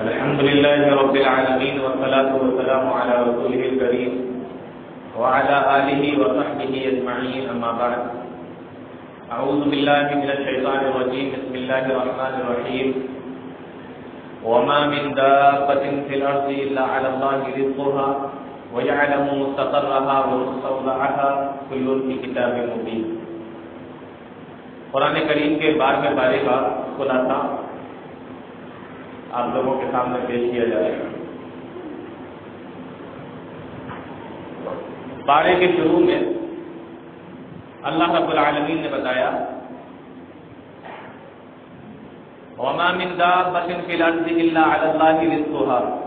الحمد لله رب العالمين والصلاة والسلام على رسوله الكريم وعلى آله وصحبه أجمعين، أما بعد. أعوذ بالله من الشيطان الرجيم، بسم الله الرحمن الرحيم. وما من دابة في الأرض إلا على الله رزقها، ويعلم مستقرها ومستودعها كل في كتاب مبين. قرآن کریم کے بارہویں پارے کا خلاصہ آپ لوگوں کے سامنے پیش کیا جائے۔ گا پارے کے شروع میں اللہ رب العالمین نے بتایا، وما من دابة في الأرض إلا على الله رزقها۔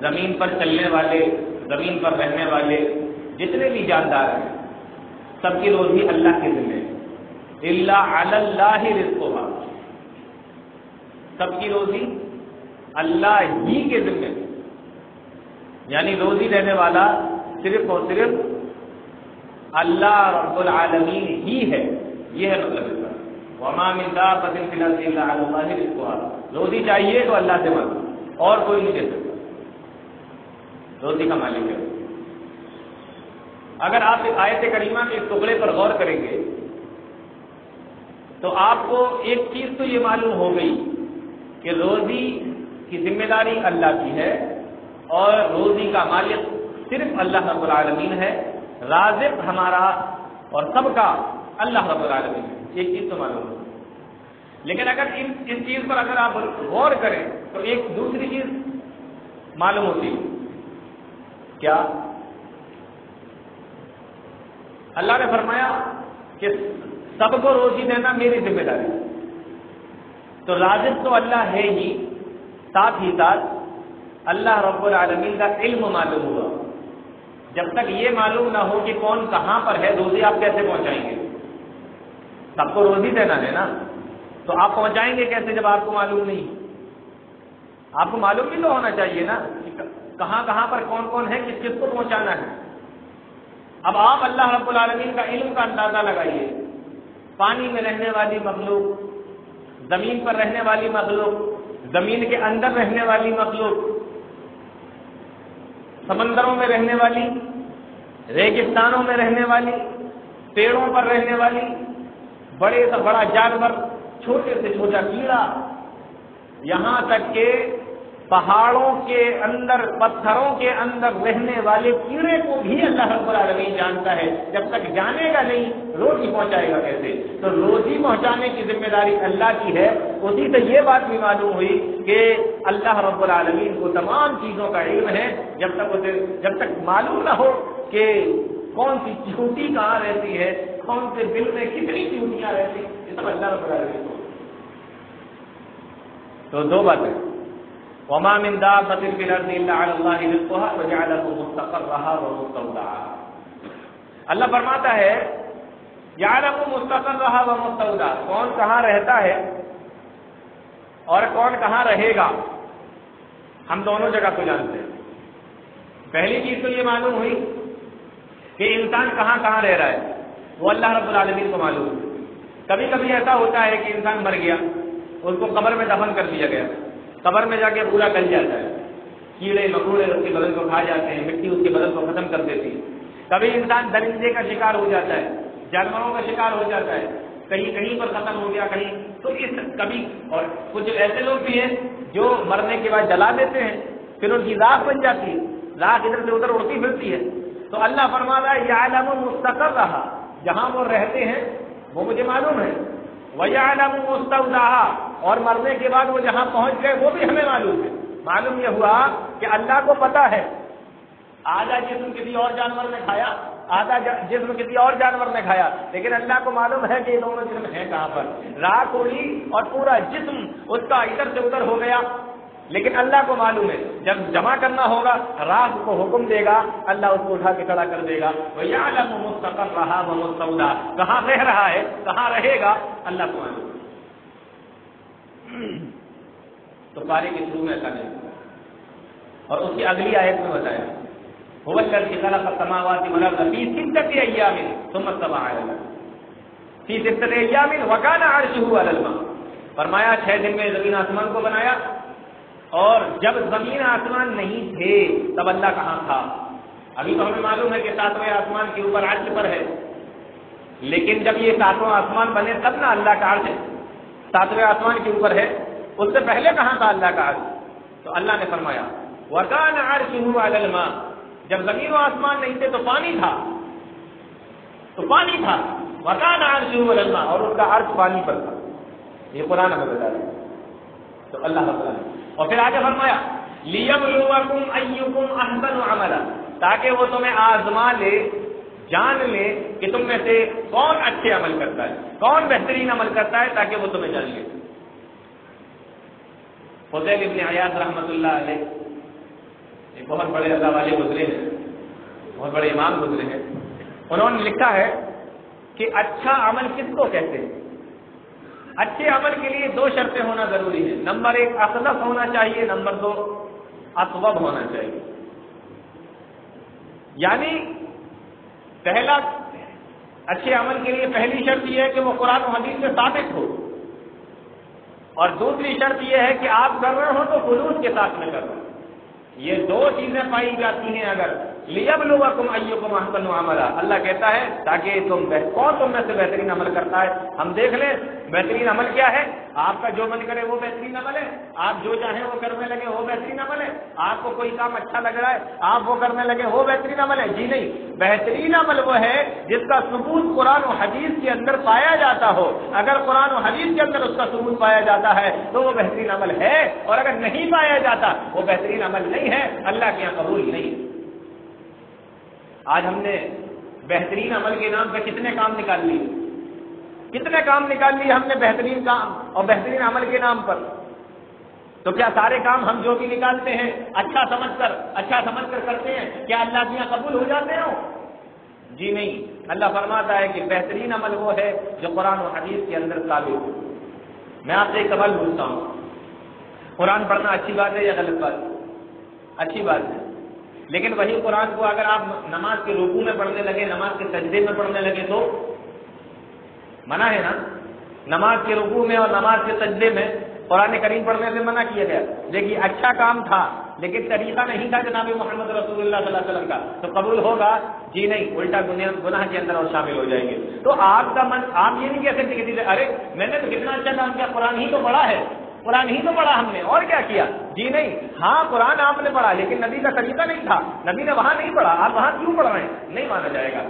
زمین پر چلنے والے، زمین پر رہنے والے جتنے بھی جاندار ہیں، سب کی روزی اللہ کے ذمہ اللہ علی اللہ رزقها۔ سب کی روزی اللہ ہی کے ذمہ یعنی روزی دینے والا صرف اور صرف اللہ رب العالمین ہی ہے۔ یہ ہے مطلب اس کا۔ وما من دابة في رزقها۔ روزی چاہیے تو اللہ سے مانگو، اور کوئی نہیں دے سکتا۔ روزی کا مالک ہے۔ اگر آپ اس آیت کریمہ کے اس ٹکڑے پر غور کریں گے، تو آپ کو ایک چیز تو یہ معلوم ہو گئی۔ کہ روزی کی ذمہ داری اللہ کی ہے اور روزی کا مالک صرف اللہ رب العالمین ہے، رازق ہمارا اور سب کا اللہ رب العالمین ہے۔ ایک چیز تو معلوم ہو لیکن اگر ان اس چیز پر اگر آپ غور کریں تو ایک دوسری چیز معلوم ہوتی ہے۔ کیا؟ اللہ نے فرمایا کہ سب کو روزی دینا میری ذمہ داری ہے۔ تو رازق تو اللہ ہے ہی، ساتھ ہی ساتھ اللہ رب العالمین کا علم معلوم ہوا۔ جب تک یہ معلوم نہ ہو کہ کون کہاں پر ہے روزی آپ کیسے پہنچائیں گے؟ سب کو روزی دینا ہے نا؟ تو آپ پہنچائیں گے کیسے جب آپ کو معلوم نہیں؟ آپ کو معلوم بھی تو ہونا چاہیے نا کہاں کہاں پر کون کون ہے، کس کس کو پہنچانا ہے۔ اب آپ اللہ رب العالمین کا علم کا اندازہ لگائیے۔ پانی میں رہنے والی مخلوق زمین پر رہنے والی مخلوق، زمین کے اندر رہنے والی مخلوق، سمندروں میں رہنے والی، ریگستانوں میں رہنے والی، پیڑوں پر رہنے والی، بڑے سے بڑا جانور، چھوٹے سے چھوٹا کیڑا، یہاں تک کہ پہاڑوں کے اندر، پتھروں کے اندر رہنے والے کیڑے کو بھی اللہ رب العالمین جانتا ہے۔ جب تک جانے گا نہیں، روزی پہنچائے گا کیسے؟ تو روزی پہنچانے کی ذمہ داری اللہ کی ہے۔ اسی سے یہ بات بھی معلوم ہوئی کہ اللہ رب العالمین کو تمام چیزوں کا علم ہے۔ جب تک اسے، جب تک معلوم نہ ہو کہ کون سی چوٹی کہاں رہتی ہے، کون سے دل میں کتنی چوٹیاں رہتی یہ سب اللہ رب العالمین کو۔ تو دو باتیں۔ وما من دابة في الأرض إلا على الله رزقها وجعله مستقرها ومستودعها اللہ فرماتا ہے یعلم مستقرها ومستودعها کون کہاں رہتا ہے اور کون کہاں رہے گا؟ ہم دونوں جگہ کو جانتے ہیں۔ پہلی چیز تو یہ معلوم ہوئی کہ انسان کہاں کہاں رہ رہا ہے، وہ اللہ رب العالمین کو معلوم ہے کبھی کبھی ایسا ہوتا ہے کہ انسان مر گیا، اس کو قبر میں دفن کر دیا گیا۔ قبر میں جا کے پورا گل جاتا ہے کیڑے مکوڑے اس کے بدن کو کھا جاتے ہیں، مٹی اس کے بدن کو ختم کر دیتی ہے۔ کبھی انسان درندے کا شکار ہو جاتا ہے، جانوروں کا شکار ہو جاتا ہے۔ کہیں کہیں پر ختم ہو گیا، کہیں۔ تو اس کبھی، اور کچھ ایسے لوگ بھی ہیں جو مرنے کے بعد جلا دیتے ہیں، پھر ان کی راکھ بن جاتی ہے۔ راکھ ادھر سے ادھر اڑتی پھرتی ہے۔ تو اللہ فرما رہا ہے یہ عالم مستقر رہا جہاں وہ رہتے ہیں، وہ مجھے معلوم ہے۔ وہ عالم مستعودہ اور مرنے کے بعد وہ جہاں پہنچ گئے، وہ بھی ہمیں معلوم ہے۔ معلوم یہ ہوا کہ اللہ کو پتا ہے۔ آدھا جسم کسی اور جانور نے کھایا، آدھا جسم کسی اور جانور نے کھایا۔ لیکن اللہ کو معلوم ہے کہ یہ دونوں جسم ہیں کہاں پر؟ راک اڑی اور پورا جسم اس کا ادھر سے ادھر ہو گیا۔ لیکن اللہ کو معلوم ہے، جب جمع کرنا ہوگا راک کو حکم دے گا، اللہ اس کو اٹھا کے کھڑا کر دے گا۔ مستقر رہا وہ کہاں رہ رہا ہے، کہاں رہے گا، اللہ کو معلوم تو پارے کے شروع میں ایسا نہیں اور اس کی اگلی آیت میں بتایا۔ هو الذي خلق السماوات والارض في ستة ايام ثم استوى على العرش في ستة ايام وكان عرشه على الماء۔ فرمایا، چھ دن میں زمین آسمان کو بنایا اور جب زمین آسمان نہیں تھے، تب اللہ کہاں تھا؟ ابھی تو ہمیں معلوم ہے کہ ساتویں آسمان کے اوپر عرش پر ہے۔ لیکن جب یہ ساتواں آسمان بنے، تب نا اللہ کا عرش ساتویں آسمان کے اوپر ہے، اس سے پہلے کہاں تھا اللہ کا عرش؟ تو اللہ نے فرمایا وکان عرش الماء۔ جب زمین و آسمان نہیں تھے تو پانی تھا۔ تو پانی تھا۔ وکان عرش الماء۔ اور اس کا عرش پانی پر تھا۔ یہ قرآن ہمیں بتا رہے تو اللہ اور پھر آگے فرمایا، لِيَبْلُوَكُمْ أَيُّكُمْ أَحْسَنُ عَمَلًا۔ تاکہ وہ تمہیں آزما لے۔ جان لے کہ تم میں سے کون اچھے عمل کرتا ہے، کون بہترین عمل کرتا ہے تاکہ وہ تمہیں جان لے۔ فضیل ابن حیات رحمۃ اللہ علیہ ایک بہت بڑے اللہ والے گزرے ہیں، بہت بڑے امام گزرے ہیں۔ انہوں نے لکھا ہے کہ اچھا عمل کس کو کہتے ہیں؟ اچھے عمل کے لیے دو شرطیں ہونا ضروری ہے نمبر ایک اصلف ہونا چاہیے، نمبر دو، اطوب ہونا چاہیے۔ یعنی پہلا اچھے عمل کے لیے پہلی شرط یہ ہے کہ وہ قرآن و حدیث سے ثابت ہو۔ اور دوسری شرط یہ ہے کہ آپ کر رہے ہوں تو خلوص کے ساتھ میں کر رہے یہ دو چیزیں پائی جاتی ہیں اگر لیب لوگا تم ائو کو اللہ کہتا ہے، تاکہ تم کون تم میں سے بہترین عمل کرتا ہے؟ ہم دیکھ لیں، بہترین عمل کیا ہے؟ آپ کا جو من کرے وہ بہترین عمل ہے۔ آپ جو چاہیں وہ کرنے لگے، وہ بہترین عمل ہے۔ آپ کو کوئی کام اچھا لگ رہا ہے، آپ وہ کرنے لگے، وہ بہترین عمل ہے۔ جی نہیں، بہترین عمل وہ ہے جس کا ثبوت قرآن و حدیث کے اندر پایا جاتا ہو۔ اگر قرآن و حدیث کے اندر اس کا ثبوت پایا جاتا ہے، تو وہ بہترین عمل ہے۔ اور اگر نہیں پایا جاتا، وہ بہترین عمل نہیں ہے۔ اللہ کے یہاں قبول نہیں آج ہم نے بہترین عمل کے نام پہ کتنے کام نکال لیے؟ کتنے کام نکال لیے ہم نے بہترین کام اور بہترین عمل کے نام پر؟ تو کیا سارے کام ہم جو بھی نکالتے ہیں اچھا سمجھ کر اچھا سمجھ کر کرتے ہیں؟ کیا اللہ کے یہاں قبول ہو جاتے ہو جی نہیں۔ اللہ فرماتا ہے کہ بہترین عمل وہ ہے جو قرآن و حدیث کے اندر ثابت ہو۔ میں آپ سے ایک سوال پوچھتا ہوں۔ قرآن پڑھنا اچھی بات ہے یا غلط بات؟ اچھی بات ہے۔ لیکن وہی قرآن کو اگر آپ نماز کے روکو میں پڑھنے لگے، نماز کے سجدے میں پڑھنے لگے تو منع ہے نا؟ نماز کے رکوع میں اور نماز کے سجدے میں قرآن کریم پڑھنے سے منع کیا گیا۔ دیکھیے اچھا کام تھا، لیکن طریقہ نہیں تھا جناب محمد رسول اللہ صلی اللہ علیہ وسلم کا۔ تو قبول ہوگا؟ جی نہیں، الٹا گناہ کے اندر اور شامل ہو جائیں گے۔ تو آپ کا من آپ یہ نہیں کہہ سکتے کہ ارے، میں نے تو کتنا اچھا کام کیا، قرآن ہی تو بڑا ہے۔ قرآن ہی تو پڑھا ہم نے، اور کیا کیا؟ جی نہیں ہاں قرآن آپ نے پڑھا، لیکن نبی کا طریقہ نہیں تھا۔ نبی نے وہاں نہیں پڑھا، آپ وہاں کیوں پڑھ رہے ہیں؟ نہیں مانا جائے گا۔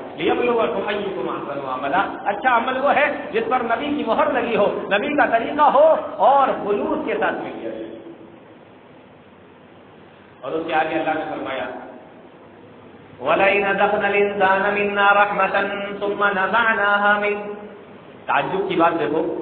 عملہ اچھا عمل وہ ہے جس پر نبی کی مہر لگی ہو، نبی کا طریقہ ہو اور خلوص کے ساتھ میں کیا جائے۔ اور اس کے آگے اللہ نے فرمایا، وَلَئِنْ أَذَقْنَا الْإِنسَانَ مِنَّا رَحْمَةً ثُمَّ نَزَعْنَاهَا مِنْ۔ تعجب کی بات دیکھو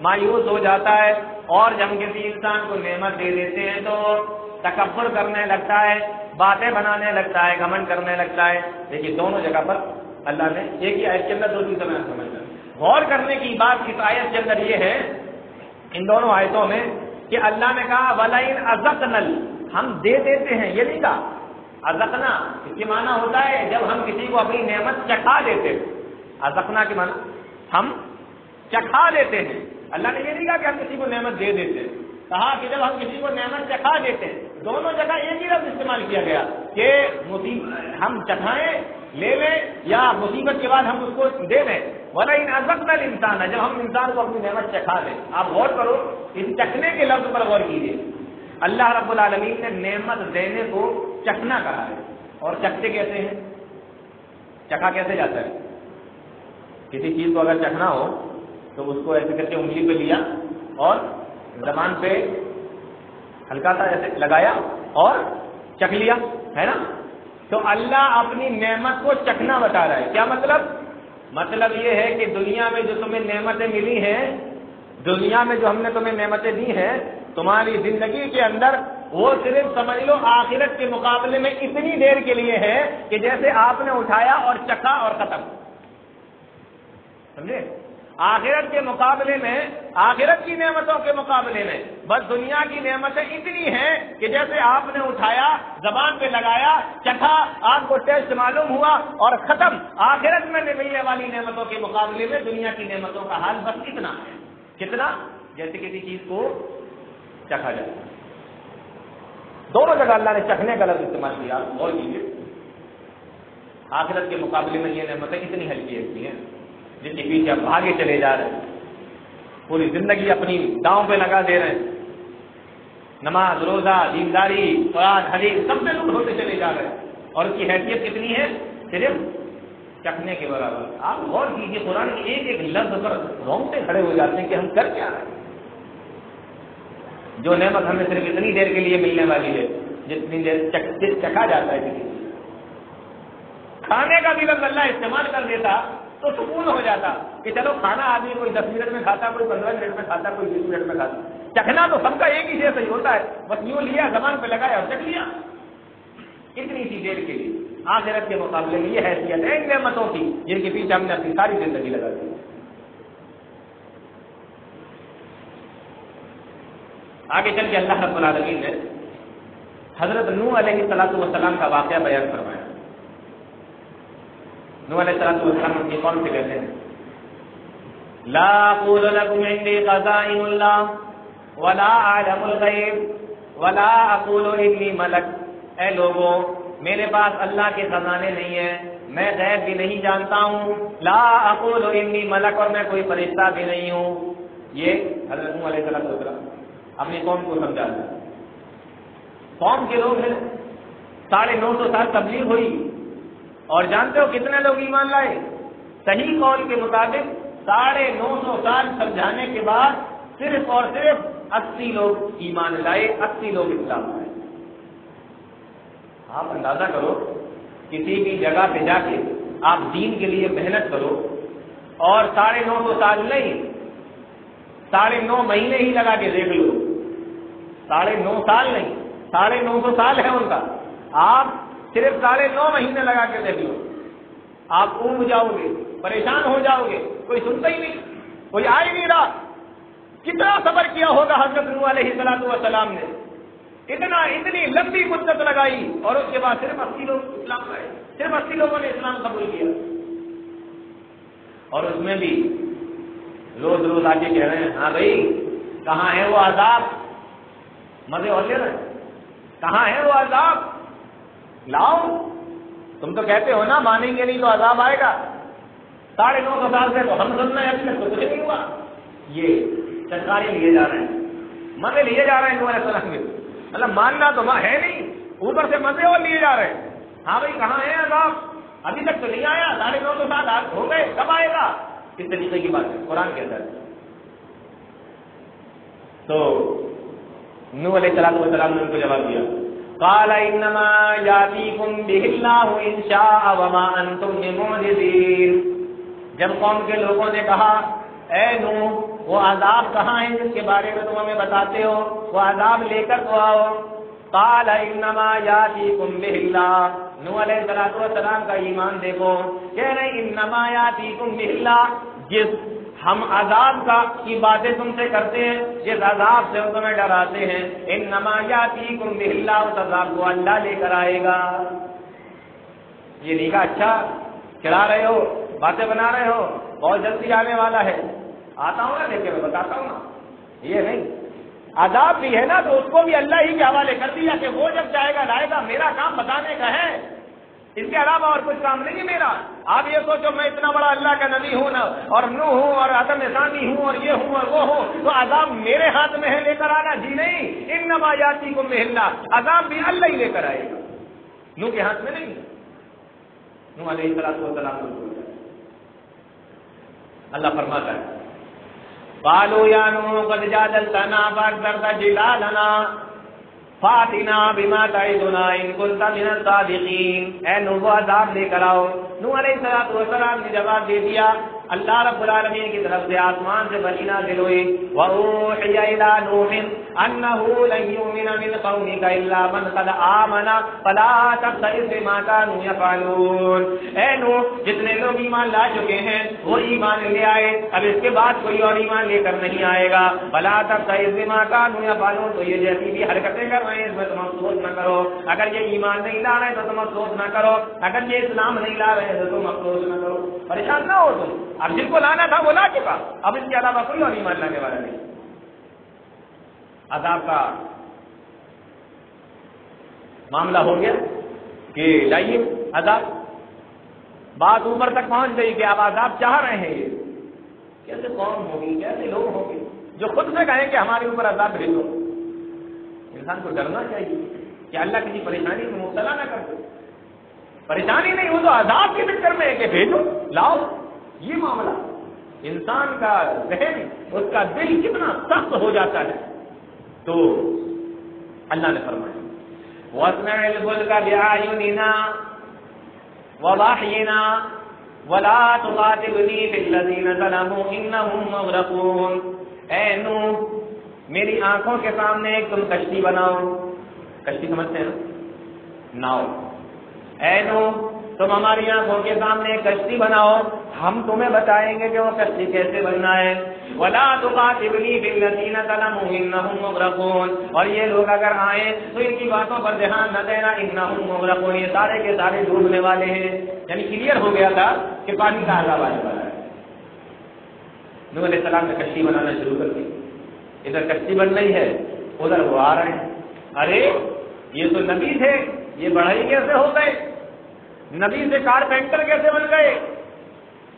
مایوس ہو جاتا ہے اور جب ہم کسی انسان کو نعمت دے دیتے ہیں تو تکبر کرنے لگتا ہے، باتیں بنانے لگتا ہے گمن کرنے لگتا ہے۔ لیکن دونوں جگہ پر اللہ نے ایک ہی آیت کے اندر دو چیزوں میں سمجھ غور کرنے کی بات اس آیت کے اندر یہ ہے، ان دونوں آیتوں میں کہ اللہ نے کہا ولائن ازک نل ہم دے دیتے ہیں، یہ نہیں کہا۔ ازکنا اس کے معنی ہوتا ہے جب ہم کسی کو اپنی نعمت چکھا دیتے ہیں۔ ازکنا کے معنی، ہم چکھا دیتے ہیں۔ اللہ نے یہ نہیں کہا کہ ہم کسی کو نعمت دے دیتے کہا کہ جب ہم کسی کو نعمت چکھا دیتے ہیں، دونوں جگہ ایک ہی لفظ استعمال کیا گیا کہ مصیبت ہم چکھائیں، لے لیں یا مصیبت کے بعد ہم اس کو دے دیں۔ بولا ان ازب انسان ہے جب ہم انسان کو اپنی نعمت چکھا دیں۔ آپ غور کرو اس چکھنے کے لفظ پر غور کیجیے اللہ رب العالمین نے نعمت دینے کو چکھنا کہا ہے۔ اور چکھتے کیسے ہیں؟ چکھا کیسے جاتا ہے؟ کسی چیز کو اگر چکھنا ہو تو اس کو ایسے کر کے انگلی پہ لیا اور زبان پہ ہلکا سا ایسے لگایا اور چکھ لیا، ہے نا؟ تو اللہ اپنی نعمت کو چکھنا بتا رہا ہے۔ کیا مطلب؟ مطلب یہ ہے کہ دنیا میں جو تمہیں نعمتیں ملی ہیں، دنیا میں جو ہم نے تمہیں نعمتیں دی ہیں، تمہاری زندگی کے اندر وہ صرف سمجھ لو آخرت کے مقابلے میں اتنی دیر کے لیے ہے کہ جیسے آپ نے اٹھایا اور چکھا اور ختم۔ سمجھے؟ آخرت کے مقابلے میں، آخرت کی نعمتوں کے مقابلے میں۔ بس دنیا کی نعمتیں اتنی ہیں کہ جیسے آپ نے اٹھایا، زبان پہ لگایا، چکھا آپ کو ٹیسٹ معلوم ہوا اور ختم۔ آخرت میں ملنے والی نعمتوں کے مقابلے میں دنیا کی نعمتوں کا حال بس اتنا ہے۔ کتنا؟ جیسے کسی چیز کو چکھا جائے۔ دونوں جگہ اللہ نے چکھنے کا لفظ استعمال کیا۔ اور کیجیے آخرت کے مقابلے میں یہ نعمتیں اتنی ہلکی ہلکی ہیں۔ جن کے پیچھے آپ بھاگے چلے جا رہے ہیں۔ پوری زندگی اپنی داؤں پہ لگا دے رہے ہیں۔ نماز، روزہ، دینداری، قرآن، حدیث سب سے لوٹ ہوتے چلے جا رہے ہیں۔ اور اس کی حیثیت کتنی ہے؟ صرف چکھنے کے برابر۔ آپ غور کیجیے قرآن کی ایک ایک لفظ پر رونگتے کھڑے ہو جاتے ہیں کہ ہم کر کیا رہے ہیں۔ جو نعمت ہمیں صرف اتنی دیر کے لیے ملنے والی ہے، جتنی دیر چکھا جاتا ہے کسی کھانے کا بھی لفظ اللہ استعمال کر دیتا۔ تو سکون ہو جاتا کہ چلو کھانا آدمی کوئی دس منٹ میں کھاتا، کوئی پندرہ منٹ میں کھاتا، کوئی بیس منٹ میں کھاتا۔ چکھنا تو سب کا ایک ہی جیسا ہی ہوتا ہے۔ بس یوں لیا، زبان پہ لگایا اور چکھ لیا۔ اتنی سی دیر کے لیے۔ آخرت کے مقابلے میں یہ حیثیت ہے ان نعمتوں کی جن کے پیچھے ہم نے اپنی ساری زندگی لگا دی۔ آگے چل کے اللہ رب العالمین نے حضرت نو علیہ السلاۃ والسلام کا واقعہ بیان فرمایا۔ نو علیہ السلام والسلام کی کون سے کہتے ہیں۔ لا اقول لكم عندي خزائن الله ولا اعلم الغيب ولا اقول اني ملك۔ اے لوگوں، میرے پاس اللہ کے خزانے نہیں ہیں۔ میں غیب بھی نہیں جانتا ہوں۔ لا اقول انی ملک اور میں کوئی فرشتہ بھی نہیں ہوں۔ یہ حضرت نو علیہ السلام اپنی قوم کو سمجھا دیا۔ قوم کے لوگ ہیں۔ ساڑھے نو سو سال تبلیغ ہوئی۔ اور جانتے ہو کتنے لوگ ایمان لائے؟ صحیح قول کے مطابق ساڑھے نو سو سال سمجھانے کے بعد صرف اور صرف اسی لوگ ایمان لائے، اسی لوگ اسلام لائے آپ اندازہ کرو، کسی بھی جگہ پہ جا کے آپ دین کے لیے محنت کرو اور ساڑھے نو سو سال نہیں، ساڑھے نو مہینے ہی لگا کے دیکھ لو۔ ساڑھے نو سال نہیں، ساڑھے نو سو سال ہے ان کا۔ آپ صرف ساڑھے نو مہینے لگا کے دیکھ لو۔ آپ اونگ جاؤ گے، پریشان ہو جاؤ گے، کوئی سنتا ہی نہیں، کوئی آ ہی نہیں رہا۔ کتنا صبر کیا ہوگا حضرت نو علیہ السلام والسلام نے۔ اتنا، اتنی لمبی مدت لگائی، اور اس کے بعد صرف اسی لوگ اسلام لائے صرف اسی لوگوں نے اسلام قبول کیا۔ اور اس میں بھی روز روز آ کے کہہ رہے ہیں ہاں بھائی، کہاں ہے وہ عذاب؟ مزے اور لے رہے ہیں۔ کہاں ہے وہ عذاب؟ لاؤ۔ تم تو کہتے ہو نا، مانیں گے نہیں تو عذاب آئے گا۔ ساڑھے نو سو سے تو ہم سننا ہے ابھی کچھ نہیں ہوا۔ یہ سرکاری لیے جا رہے ہیں۔ مزے لیے جا رہے ہیں تمہارے سلح میں مطلب ماننا تو ہے نہیں، اوپر سے مزے اور لیے جا رہے ہیں۔ ہاں بھائی، کہاں ہے عذاب؟ ابھی تک تو نہیں آیا، ساڑھے نو سو سال ہو گئے، کب آئے گا؟ کس طریقے کی بات ہے؟ قرآن کے اندر۔ تو نو علیہ السلام نے ان کو جواب دیا۔ قال انما یاتیکم به اللہ ان شاء وما انتم بمعجزین جب قوم کے لوگوں نے کہا، اے نو وہ عذاب کہاں ہیں جس کے بارے میں تم ہمیں بتاتے ہو؟ وہ عذاب لے کر تو آؤ. قال انما یاتیکم به اللہ نو علیہ السلام والسلام کا ایمان دیکھو، کہہ رہے انما یاتیکم به اللہ جس ہم عذاب کا کی باتیں تم سے کرتے ہیں، جس عذاب سے وہ تمہیں ڈراتے ہیں۔ ان نمایاتی کم بہلا اس عذاب کو اللہ لے کر آئے گا۔ یہ نہیں کہا اچھا چلا رہے ہو، باتیں بنا رہے ہو، بہت جلدی آنے والا ہے۔ آتا ہوں نا دیکھے میں بتاتا ہوں نا یہ نہیں۔ عذاب بھی ہے نا، تو اس کو بھی اللہ ہی کے حوالے کر دیا کہ وہ جب جائے گا، لائے گا، میرا کام بتانے کا ہے۔ اس کے علاوہ اور کچھ کام نہیں ہے میرا۔ آپ یہ سوچو، میں اتنا بڑا اللہ کا نبی ہوں نا، اور نو ہوں، اور عدم ثانی ہوں، اور یہ ہوں، اور وہ ہوں، تو عذاب میرے ہاتھ میں ہے، لے کر آنا۔ جی نہیں ان نمایاتی کو محلہ عذاب بھی اللہ ہی لے کر آئے گا۔ نو کے ہاتھ میں نہیں۔ نو علیہ السلام وسلام اللہ فرماتا ہے بالو یا نو قد جادلتنا فاکثرت جلالنا فاتنا بما تعدنا ان كنت من الصادقین اے نبوہ عذاب لے کر آؤ۔ نوح علیہ الصلوۃ والسلام نے جواب دے دیا، اللہ رب العالمین کی طرف سے آسمان سے بنی نازل ہوئی واوحی الى نوح انه لن يؤمن من قومك الا من قد امن فلا تبتئس بما كانوا يفعلون۔ اے نو جتنے لوگ ایمان لا چکے ہیں، وہ ایمان لے آئے۔ اب اس کے بعد کوئی اور ایمان لے کر نہیں آئے گا۔ فلا تبتئس بما كانوا يفعلون، تو یہ جیسی بھی حرکتیں کر رہے ہیں، اس میں تم افسوس نہ کرو۔ اگر یہ ایمان نہیں لا رہے تو تم افسوس نہ کرو۔ اگر یہ اسلام نہیں لا رہے تو تم افسوس نہ کرو۔ پریشان نہ ہو تم۔ اب جن کو لانا تھا، وہ لا چکا۔ اب اس کے علاوہ کوئی اور ایمان لانے والا نہیں۔ عذاب کا معاملہ ہو گیا کہ لائیے عذاب۔ بات اوپر تک پہنچ گئی کہ آپ عذاب چاہ رہے ہیں۔ یہ کیسے قوم ہوگی؟ کیسے لوگ ہوں گے؟ جو خود سے کہیں کہ ہمارے اوپر عذاب بھیجو انسان کو ڈرنا چاہیے کہ اللہ کسی پریشانی میں مبتلا نہ کر دے۔ پریشانی نہیں ہو تو عذاب کے چکر میں ہے کہ بھیجو، لاؤ۔ یہ معاملہ انسان کا ذہن، اس کا دل کتنا سخت ہو جاتا ہے۔ تو اللہ نے فرمایا، وَاسْمَعِ الْفُلْكَ بِأَعْيُنِنَا وَوَحْيِنَا وَلَا تُقَاتِلْنِي فِي ظَلَمُوا إِنَّهُمْ مُغْرَقُونَ۔ اے نو میری آنکھوں کے سامنے ایک تم کشتی بناؤ۔ کشتی سمجھتے ہیں؟ ناؤ۔ اے نو، تم ہماری آنکھوں کے سامنے کشتی بناؤ، ہم تمہیں بتائیں گے کہ وہ کشتی کیسے بننا ہے۔ ولا تقاتلني بالذين ظلموا انهم مغرقون۔ اور یہ لوگ اگر آئیں تو ان کی باتوں پر دھیان نہ دینا انهم مغرقون۔ یہ سارے کے سارے ڈوبنے والے ہیں۔ یعنی کلیئر ہو گیا تھا کہ پانی کا عذاب آنے والا ہے۔ نوح علیہ السلام نے کشتی بنانا شروع کر دی۔ ادھر کشتی بن رہی ہے، ادھر وہ آ رہے ہیں۔ ارے، یہ تو نبی تھے، یہ بڑھائی کیسے ہو گئے؟ نبی سے کارپینٹر کیسے بن گئے؟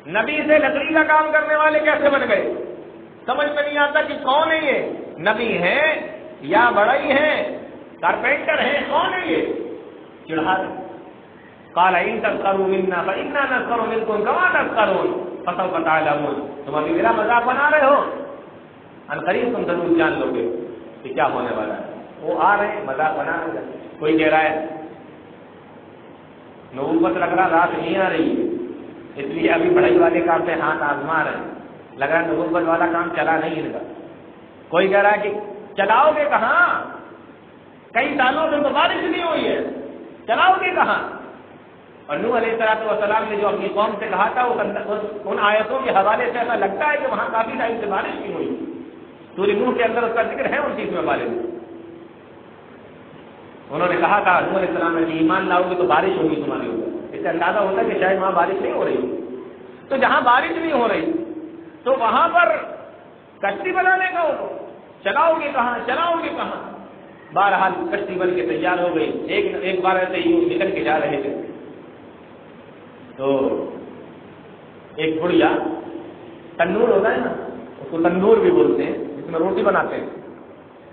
نبی سے لکڑی کا کام کرنے والے کیسے بن گئے؟ سمجھ میں نہیں آتا کہ کون ہے یہ؟ نبی ہے یا بڑائی ہے کارپینٹر ہے کون ہے یہ؟ چڑھا کالا ان تک کروں ملنا اتنا نہ کرو مل کو کما تک کرو فصل بتا لگوں تم ابھی میرا مذاق بنا رہے ہو؟ ان قریب تم ضرور جان لو گے کہ کیا ہونے والا ہے۔ وہ آ رہے ہیں، مذاق بنا رہے ہیں۔ کوئی کہہ رہا ہے نوبت لگ رہا رات نہیں آ رہی۔ ہے اس لیے ابھی بڑھائی والے کام پہ ہاتھ آزما رہے ہیں۔ لگ رہا نوبت والا کام چلا نہیں ان کا۔ کوئی کہہ رہا ہے کہ چلاؤ گے کہاں؟ کئی سالوں سے تو بارش نہیں ہوئی ہے۔ چلاؤ گے کہاں؟ اور نو علیہ السلاط والسلام نے جو اپنی قوم سے کہا تھا، وہ ان آیتوں کے حوالے سے ایسا لگتا ہے کہ وہاں کافی ٹائم سے بارش نہیں ہوئی۔ سوری، نوح کے اندر اس کا ذکر ہے ان چیز میں بارے میں۔ انہوں نے کہا تھا علیہ السلام نے کہ ایمان لاؤ گے تو بارش ہوگی تمہارے اوپر۔ اس سے اندازہ ہوتا ہے کہ شاید وہاں بارش نہیں ہو رہی۔ تو جہاں بارش نہیں ہو رہی، تو وہاں پر کشتی بنانے کا ہو۔ چلاؤ گے کہاں؟ چلاؤ گے کہاں؟ بہرحال کشتی بن کے تیار ہو گئی۔ ایک ایک بار ایسے یوں نکل کے جا رہے تھے۔ تو ایک بڑھیا تندور ہوتا ہے نا، اس کو تندور بھی بولتے ہیں، جس میں روٹی بناتے ہیں۔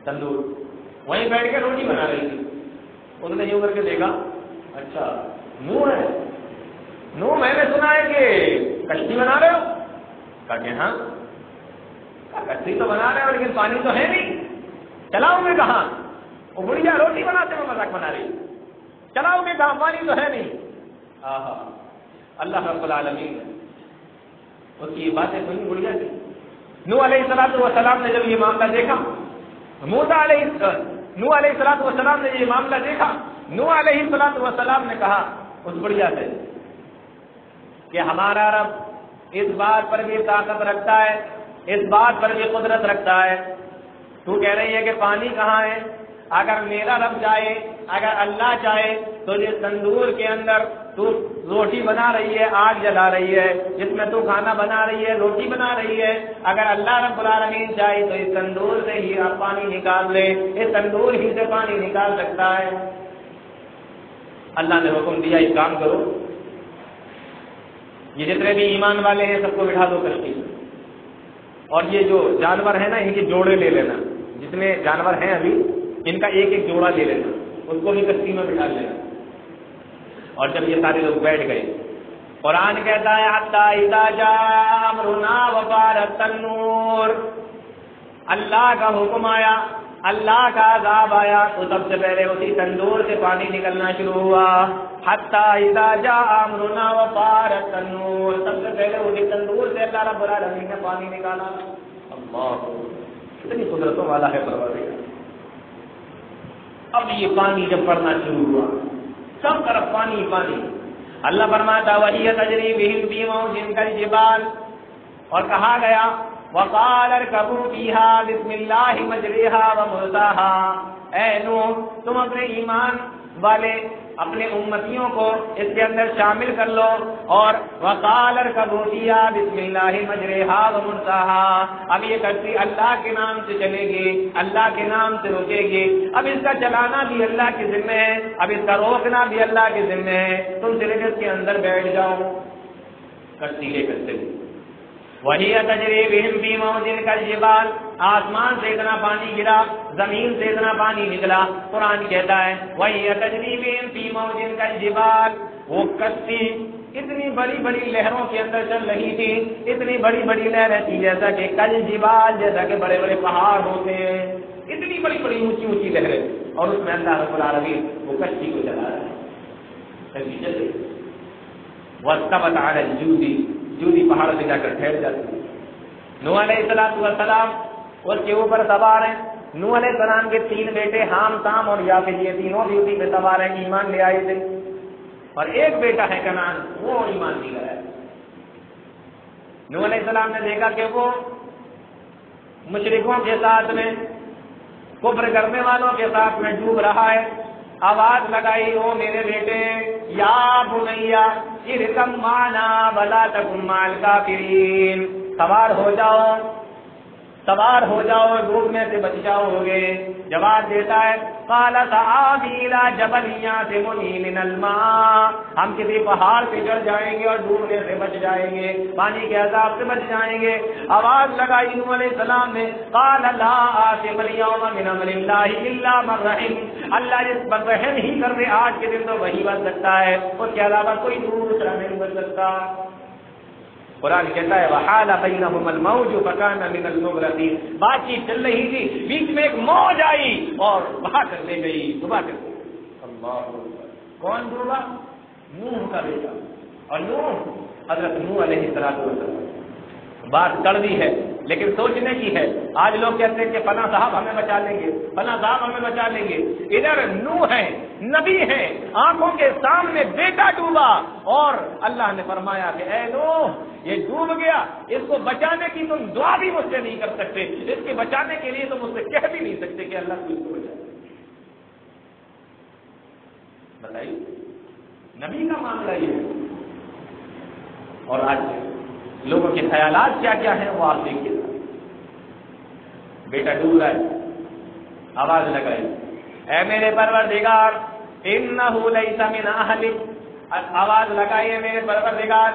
تندور۔ وہیں بیٹھ کے روٹی بنا رہی تھی۔ انہوں نے یوں کر کے دیکھا۔ اچھا نو ہے۔ نو میں نے سنا ہے کہ کشتی بنا رہے ہو۔ کہا کہ ہاں۔ کشتی تو بنا رہے ہو لیکن پانی تو ہے نہیں۔ چلاؤ گے کہاں؟ وہ بڑھیا روٹی بناتے ہوئے مذاق بنا رہی۔ چلاؤ گے کہاں؟ پانی تو ہے نہیں۔ آہا۔ اللہ رب العالمین۔ اس کی یہ باتیں سنی بڑھیا تھی نو علیہ السلام والسلام نے جب یہ معاملہ دیکھا موسا علیہ نو علیہ السلام والسلام نے یہ معاملہ دیکھا۔ نو علیہ السلام والسلام نے کہا، اس بڑھیا سے، کہ ہمارا رب اس بات پر بھی طاقت رکھتا ہے، اس بات پر بھی قدرت رکھتا ہے۔ تو کہہ رہی ہے کہ پانی کہاں ہے؟ اگر میرا رب چاہے، اگر اللہ چاہے تو جس تندور کے اندر تو روٹی بنا رہی ہے، آگ جلا رہی ہے، جس میں تو کھانا بنا رہی ہے، روٹی بنا رہی ہے۔ اگر اللہ رب العالمین چاہے تو اس تندور سے ہی آپ پانی نکال لے، اس تندور ہی سے پانی نکال سکتا ہے۔ اللہ نے حکم دیا یہ کام کرو۔ یہ جتنے بھی ایمان والے ہیں، سب کو بٹھا دو کشتی اور یہ جو جانور ہیں نا، ان کے جوڑے لے لینا۔ جتنے جانور ہیں ابھی ان کا ایک ایک جوڑا لے لینا، اس کو بھی کشتی میں بٹھا لینا۔ اور جب یہ سارے لوگ بیٹھ گئے، قرآن کہتا ہے تنور اللہ کا حکم آیا، اللہ کا عذاب آیا۔ تو سب سے پہلے اسی تندور سے پانی نکلنا شروع ہوا۔ اذا جاء امرنا وفار التنور سب سے پہلے اسی تندور سے اللہ رب العالمین نے پانی نکالا۔ اللہ، کتنی قدرتوں والا ہے پروردگار۔ اب یہ پانی جب پڑنا شروع ہوا، سب طرف پانی پانی۔ اللہ فرماتا وہی تجری بہن پیموں جن کا جبال اور کہا گیا، وقال ارکبوا فيها بسم الله مجريها ومرساها اے نو تم اپنے ایمان والے اپنے امتیوں کو اس کے اندر شامل کر لو اور وقال ارکبوا فيها بسم الله مجريها ومرساها اب یہ کشتی اللہ کے نام سے چلے گی، اللہ کے نام سے رکے گی۔ اب اس کا چلانا بھی اللہ کے ذمہ ہے، اب اس کا روکنا بھی اللہ کے ذمہ ہے۔ تم صرف اس کے اندر بیٹھ جاؤ، کشتی لے کر چلے وہی تجریب بھی موجن کا جبال۔ آسمان سے اتنا پانی گرا، زمین سے اتنا پانی نکلا۔ قرآن کہتا ہے، وہی تجریب بھی موجن کا جبال۔ وہ کشتی اتنی بڑی بڑی لہروں کے اندر چل رہی تھی، اتنی بڑی بڑی لہریں تھی جیسا کہ کل جبال، جیسا کہ بڑے بڑے پہاڑ ہوتے ہیں۔ اتنی بڑی بڑی اونچی اونچی لہریں۔ اور اس میں اللہ رب العالمین وہ کشتی کو چلا رہا ہے۔ کشتی وہ تب جودی جودی پہاڑ سے جا کر ٹھہر جاتی نو علیہ السلام والسلام اس کے اوپر سوار ہیں۔ نو علیہ السلام کے تین بیٹے حام، تام اور یا یہ تینوں بھی اسی پہ سوار ہیں، ایمان لے آئے تھے۔ اور ایک بیٹا ہے کنان وہ ایمان نہیں لایا۔ نو علیہ السلام نے دیکھا کہ وہ مشرقوں کے ساتھ میں، کفر کرنے والوں کے ساتھ میں ڈوب رہا ہے۔ آواز لگائی، او میرے بیٹے، یا بنیا ارکم مانا بلا تکمال کافرین سوار ہو جاؤ سوار ہو جاؤ ڈوبنے سے بچ جاؤ گے جواب دیتا ہے کالا تعبیلا جبلیاں سے منی الماء۔ ہم کسی پہاڑ پہ چڑھ جائیں گے اور ڈوبنے سے بچ جائیں گے۔ پانی کے عذاب سے بچ جائیں گے۔ آواز لگائی نوح علیہ السلام نے، قال لا آسم اليوم من امر اللہ الا من رحم۔ اللہ جس پر رحم ہی کر دے آج کے دن تو وہی بچ سکتا ہے۔ اس کے علاوہ کوئی دوسرا نہیں بچ سکتا۔ قرآن کہتا ہے، وحال بینہم الموج فکان من المغرقین بات چیت چل رہی تھی، بیچ میں ایک موج آئی اور بہا کر لے گئی ڈبا کر لے اللہ کون ڈوبا نوح کا بیٹا۔ اور نوح حضرت نوح علیہ السلام۔ بات کڑوی ہے، لیکن سوچنے کی ہے۔ آج لوگ کہتے ہیں کہ فلاں صاحب ہمیں بچا لیں گے، فلاں صاحب ہمیں بچا لیں گے۔ ادھر نو ہے، نبی ہے، آنکھوں کے سامنے بیٹا ڈوبا۔ اور اللہ نے فرمایا کہ اے نو یہ ڈوب گیا۔ اس کو بچانے کی تم دعا بھی مجھ سے نہیں کر سکتے۔ اس کے بچانے کے لیے تم مجھ سے کہہ بھی نہیں سکتے کہ اللہ کو اس کو بچائے بتائیے، نبی کا معاملہ یہ ہے۔ اور آج لوگوں کے خیالات کیا کیا ہیں وہ آپ دیکھیے۔ بیٹا ڈوب رہا ہے آواز لگائی۔ اے میرے پروردگار، انہو لیس من اہلک۔ آواز لگائی ہے میرے پروردگار،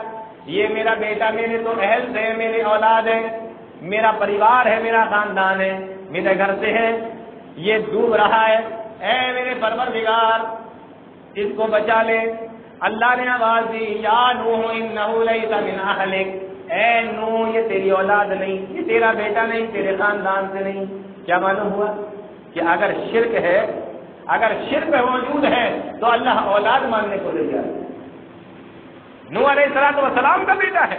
یہ میرا بیٹا میرے تو اہل سے میری اولاد ہے، میرا پریوار ہے، میرا خاندان ہے، میرے گھر سے ہے، یہ ڈوب رہا ہے۔ اے میرے پروردگار، اس کو بچا لے۔ اللہ نے آواز دی، یا نوح، انہو لیس من اہلک۔ اے نو، یہ تیری اولاد نہیں، یہ تیرا بیٹا نہیں، تیرے خاندان سے نہیں۔ کیا معلوم ہوا کہ اگر شرک ہے، اگر شرک موجود ہے، تو اللہ اولاد ماننے کو لے جائے نو علیہ السلام تو سلام کا بیٹا ہے،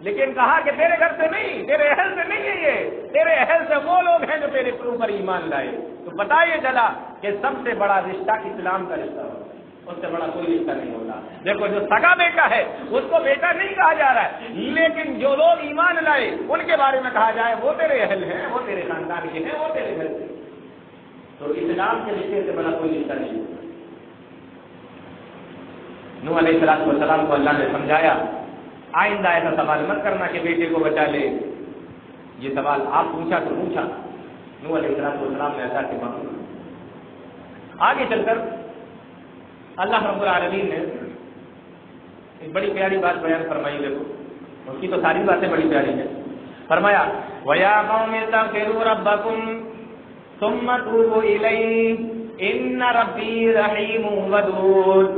لیکن کہا کہ تیرے گھر سے نہیں، تیرے اہل سے نہیں ہے یہ۔ تیرے اہل سے وہ لوگ ہیں جو تیرے اوپر ایمان لائے۔ تو پتا یہ چلا کہ سب سے بڑا رشتہ اسلام کا رشتہ ہوتا اس سے بڑا کوئی رشتہ نہیں ہوتا۔ دیکھو، جو سگا بیٹا ہے، اس کو بیٹا نہیں کہا جا رہا ہے۔ لیکن جو لوگ ایمان لائے، ان کے بارے میں کہا جائے، وہ تیرے اہل ہیں، وہ تیرے خاندان کے ہیں، وہ تیرے گھر کے تو اسلام کے رشتے سے بڑا کوئی رشتہ نہیں ہوتا۔ نو علیہ السلام والسلام کو اللہ نے سمجھایا۔ آئندہ ایسا سوال مت کرنا کہ بیٹے کو بچا لے۔ یہ سوال آپ پوچھا تو پوچھا۔ نو علیہ السلام والسلام نے ایسا کہ آگے چل کر اللہ رب العالمین نے ایک بڑی پیاری بات بیان فرمائی دیکھو۔ اس کی تو ساری باتیں بڑی پیاری ہیں۔ فرمایا، وَيَا قَوْمِ تَغْفِرُوا رَبَّكُمْ ثُمَّ تُوبُوا إِلَيْهِ إِنَّ رَبِّي رَحِيمٌ وَدُودٌ۔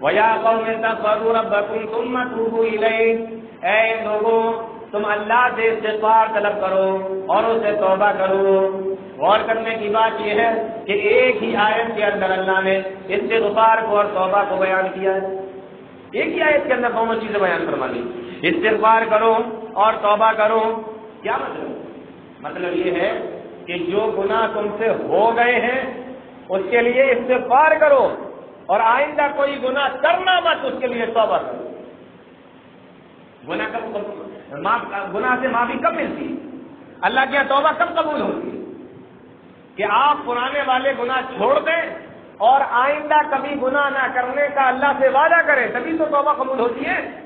وَيَا قَوْمِ تَغْفِرُوا رَبَّكُمْ ثُمَّ تُوبُوا إِلَيْهِ۔ اے لوگوں تم اللہ سے استغفار طلب کرو اور اسے توبہ کرو۔ غور کرنے کی بات یہ ہے کہ ایک ہی آیت کے اندر اللہ نے استغفار کو اور توبہ کو بیان کیا ہے۔ ایک ہی آیت کے اندر دونوں چیزیں بیان فرما لی استغفار کرو اور توبہ کرو۔ کیا مطلب؟ مطلب یہ ہے کہ جو گناہ تم سے ہو گئے ہیں، اس کے لیے استغفار کرو۔ اور آئندہ کوئی گناہ کرنا مت، اس کے لیے توبہ کرو۔ گناہ کب گناہ سے معافی کب ملتی؟ اللہ کی توبہ کب قبول ہوتی ہے؟ کہ آپ پرانے والے گناہ چھوڑ دیں اور آئندہ کبھی گناہ نہ کرنے کا اللہ سے وعدہ کریں، تبھی تو توبہ قبول ہوتی ہے۔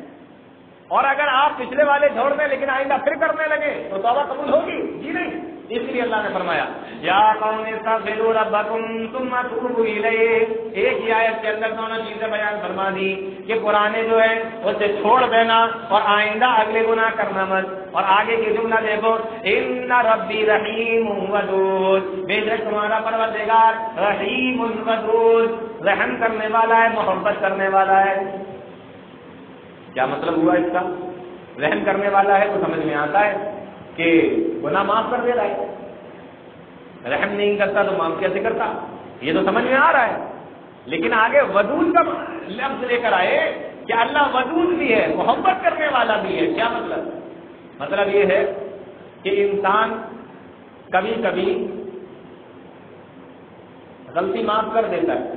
اور اگر آپ پچھلے والے چھوڑ دیں لیکن آئندہ پھر کرنے لگے تو توبہ قبول ہوگی جی نہیں۔ اس لیے اللہ نے فرمایا، یا قوم استغفروا ربکم ثم توبوا الیہ۔ ایک ہی آیت کے اندر دونوں چیزیں بیان فرما دی کہ پرانے جو ہے، اسے چھوڑ دینا اور آئندہ اگلے گناہ کرنا مت۔ اور آگے کی جملہ دیکھو، ان ربی رحیم ودود بے شک تمہارا پروردگار رحیم ودود۔ رحم کرنے والا ہے، محبت کرنے والا ہے۔ کیا مطلب ہوا اس کا؟ رحم کرنے والا ہے تو سمجھ میں آتا ہے۔ کہ گناہ معاف کر دے رہا ہے رحم نہیں کرتا تو معاف کیسے کرتا؟ یہ تو سمجھ میں آ رہا ہے۔ لیکن آگے ودود کا لفظ لے کر آئے کہ اللہ ودود بھی ہے، محبت کرنے والا بھی ہے۔ کیا مطلب؟ مطلب یہ ہے کہ انسان کبھی کبھی غلطی معاف کر دیتا ہے۔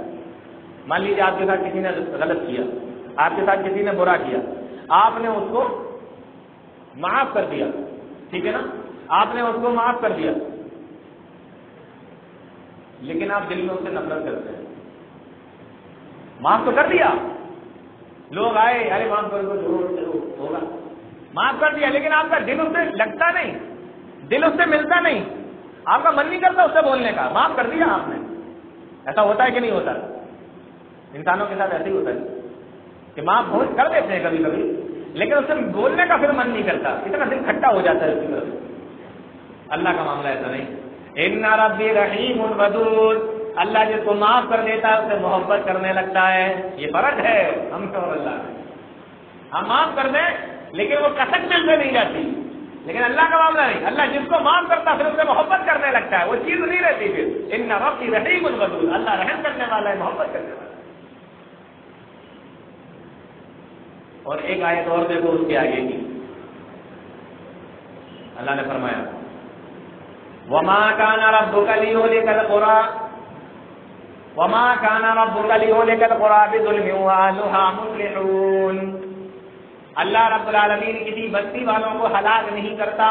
مان لیجیے آپ کے ساتھ کسی نے غلط کیا، آپ کے ساتھ کسی نے برا کیا، آپ نے اس کو معاف کر دیا۔ ٹھیک ہے نا؟ آپ نے اس کو معاف کر دیا۔ لیکن آپ دل میں اس سے نفرت کرتے ہیں۔ معاف تو کر دیا۔ لوگ آئے، ارے معاف کر دو ہوگا۔ معاف کر دیا، لیکن آپ کا دل اس سے لگتا نہیں۔ دل اس سے ملتا نہیں۔ آپ کا من نہیں کرتا اس سے بولنے کا۔ معاف کر دیا آپ نے۔ ایسا ہوتا ہے کہ نہیں ہوتا؟ انسانوں کے ساتھ ایسے ہی ہوتا ہے کہ معاف کر دیتے ہیں کبھی کبھی لیکن اس سے بولنے کا پھر من نہیں کرتا، اتنا دن کھٹا ہو جاتا ہے اس کی طرف اللہ کا معاملہ ایسا نہیں۔ ان ربی رحیم الودود اللہ جس کو معاف کر دیتا ہے اسے محبت کرنے لگتا ہے۔ یہ فرق ہے، ہم سے اور اللہ۔ ہم معاف کر دیں، لیکن وہ کسک دل سے نہیں جاتی۔ لیکن اللہ کا معاملہ نہیں۔ اللہ جس کو معاف کرتا پھر اسے محبت کرنے لگتا ہے۔ وہ چیز نہیں رہتی پھر۔ ان ربی رحیم الودود اللہ رحم کرنے والا ہے، محبت کرنے والا ہے۔ اور ایک آیت اور دیکھو اس کے آگے کی۔ اللہ نے فرمایا، وما کانا رب کلی ہو لے کر پورا وما کانا رب کلی ہو لے کر پورا اللہ رب العالمین کسی بستی والوں کو ہلاک نہیں کرتا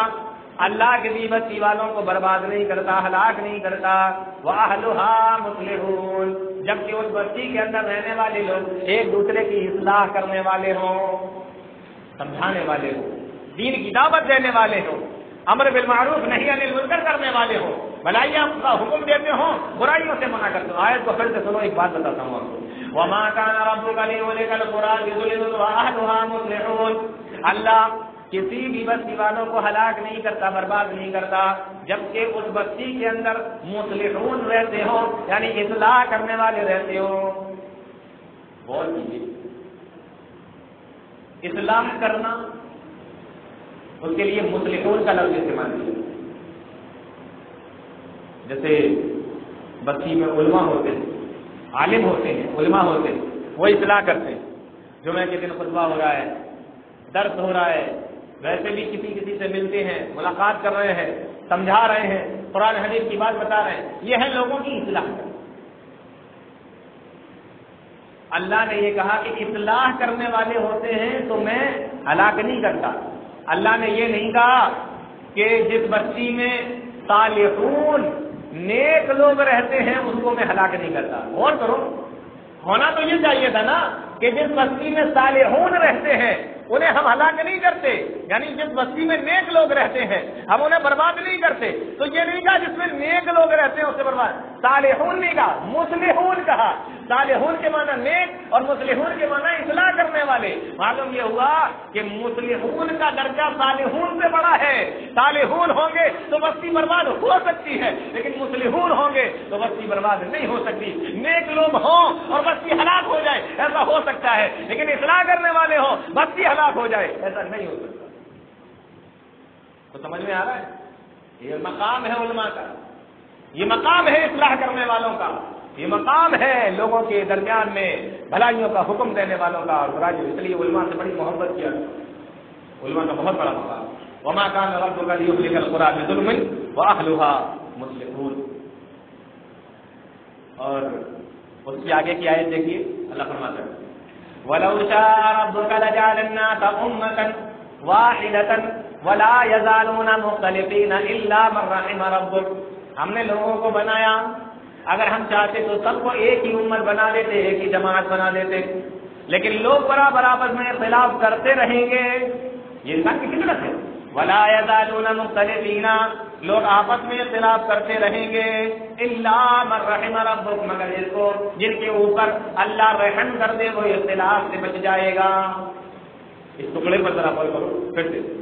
اللہ کسی بستی والوں کو برباد نہیں کرتا، ہلاک نہیں کرتا۔ وہ مسلم جبکہ اس بستی کے اندر رہنے والے لوگ ایک دوسرے کی اصلاح کرنے والے ہوں، سمجھانے والے ہوں، دین کی دعوت دینے والے ہوں، امر بالمعروف نہیں انل منکر کرنے والے ہوں۔ بلائیاں کا حکم دیتے ہوں، برائیوں سے منع کرتے ہوں آیت کو پھر سے سنو، ایک بات بتاتا ہوں آپ کو۔ وما كان ربك ليهلك القرى بظلم واهلها مصلحون اللہ کسی بھی بستی والوں کو ہلاک نہیں کرتا، برباد نہیں کرتا، جبکہ اس بستی کے اندر مسلحون رہتے ہو یعنی اصلاح کرنے والے رہتے ہو بول دیجیے اصلاح کرنا اس کے لیے مسلحون کا لفظ استعمال کیا جیسے بستی میں علماء ہوتے ہیں، عالم ہوتے ہیں، علماء ہوتے ہیں، وہ اصلاح کرتے ہیں۔ جمعہ کے دن خطبہ ہو رہا ہے درد ہو رہا ہے ویسے بھی کسی کسی سے ملتے ہیں، ملاقات کر رہے ہیں، سمجھا رہے ہیں، قرآن حدیث کی بات بتا رہے ہیں۔ یہ ہے لوگوں کی اصلاح۔ اللہ نے یہ کہا کہ اصلاح کرنے والے ہوتے ہیں تو میں ہلاک نہیں کرتا۔ اللہ نے یہ نہیں کہا کہ جس بستی میں صالحون نیک لوگ رہتے ہیں، ان کو میں ہلاک نہیں کرتا۔ غور کرو، ہونا تو یہ چاہیے تھا نا کہ جس بستی میں صالحون رہتے ہیں انہیں ہم ہلاک نہیں کرتے یعنی جس بستی میں نیک لوگ رہتے ہیں، ہم انہیں برباد نہیں کرتے۔ تو یہ نہیں کہا جس میں نیک لوگ رہتے ہیں، اسے برباد۔ صالحون نہیں کہا مسلحون کہا۔ صالحون کے معنی نیک اور مسلحون کے معنی اصلاح کرنے والے۔ معلوم یہ ہوا کہ مسلحون کا درجہ صالحون سے بڑا ہے۔ صالحون ہوں گے تو بستی برباد ہو سکتی ہے، لیکن مسلحون ہوں گے تو بستی برباد نہیں ہو سکتی۔ نیک لوگ ہوں اور بستی ہلاک ہو جائے، ایسا ہو سکتا ہے۔ لیکن اصلاح کرنے والے ہوں، بستی ہلاک ہو جائے، ایسا نہیں ہو سکتا۔ تو سمجھ میں آ رہا ہے؟ یہ مقام ہے علماء کا۔ یہ مقام ہے اصلاح کرنے والوں کا۔ یہ مقام ہے لوگوں کے درمیان میں بھلائیوں کا حکم دینے والوں کا۔ اور برائی اس لیے علماء سے بڑی محبت کیا۔ علماء کا بہت بڑا مقام۔ وما کان رب کا قرآن ظلم وہ مسلم اور اس کی آگے کی آیت دیکھیے، اللہ فرماتا ہے۔ وَلَوْ شَاءَ رَبُّكَ لَجَعَلَ النَّاسَ أُمَّةً وَاحِدَةً وَلَا يَزَالُونَ مُخْتَلِفِينَ إِلَّا مَن رَّحِمَ رَبُّكَ۔ ہم نے لوگوں کو بنایا۔ اگر ہم چاہتے تو سب کو ایک ہی امت بنا دیتے ایک ہی جماعت بنا دیتے لیکن لوگ برابر آپس میں اختلاف کرتے رہیں گے۔ یہ انسان کی فطرت ہے۔ ولا يزالون مختلفین لوگ آپس میں اختلاف کرتے رہیں گے۔ الا من رحم ربک مگر جن کو، جن کے اوپر اللہ رحم کر دے، وہ اختلاف سے بچ جائے گا۔ اس ٹکڑے پر ذرا پڑھ کرو۔ پھر سے۔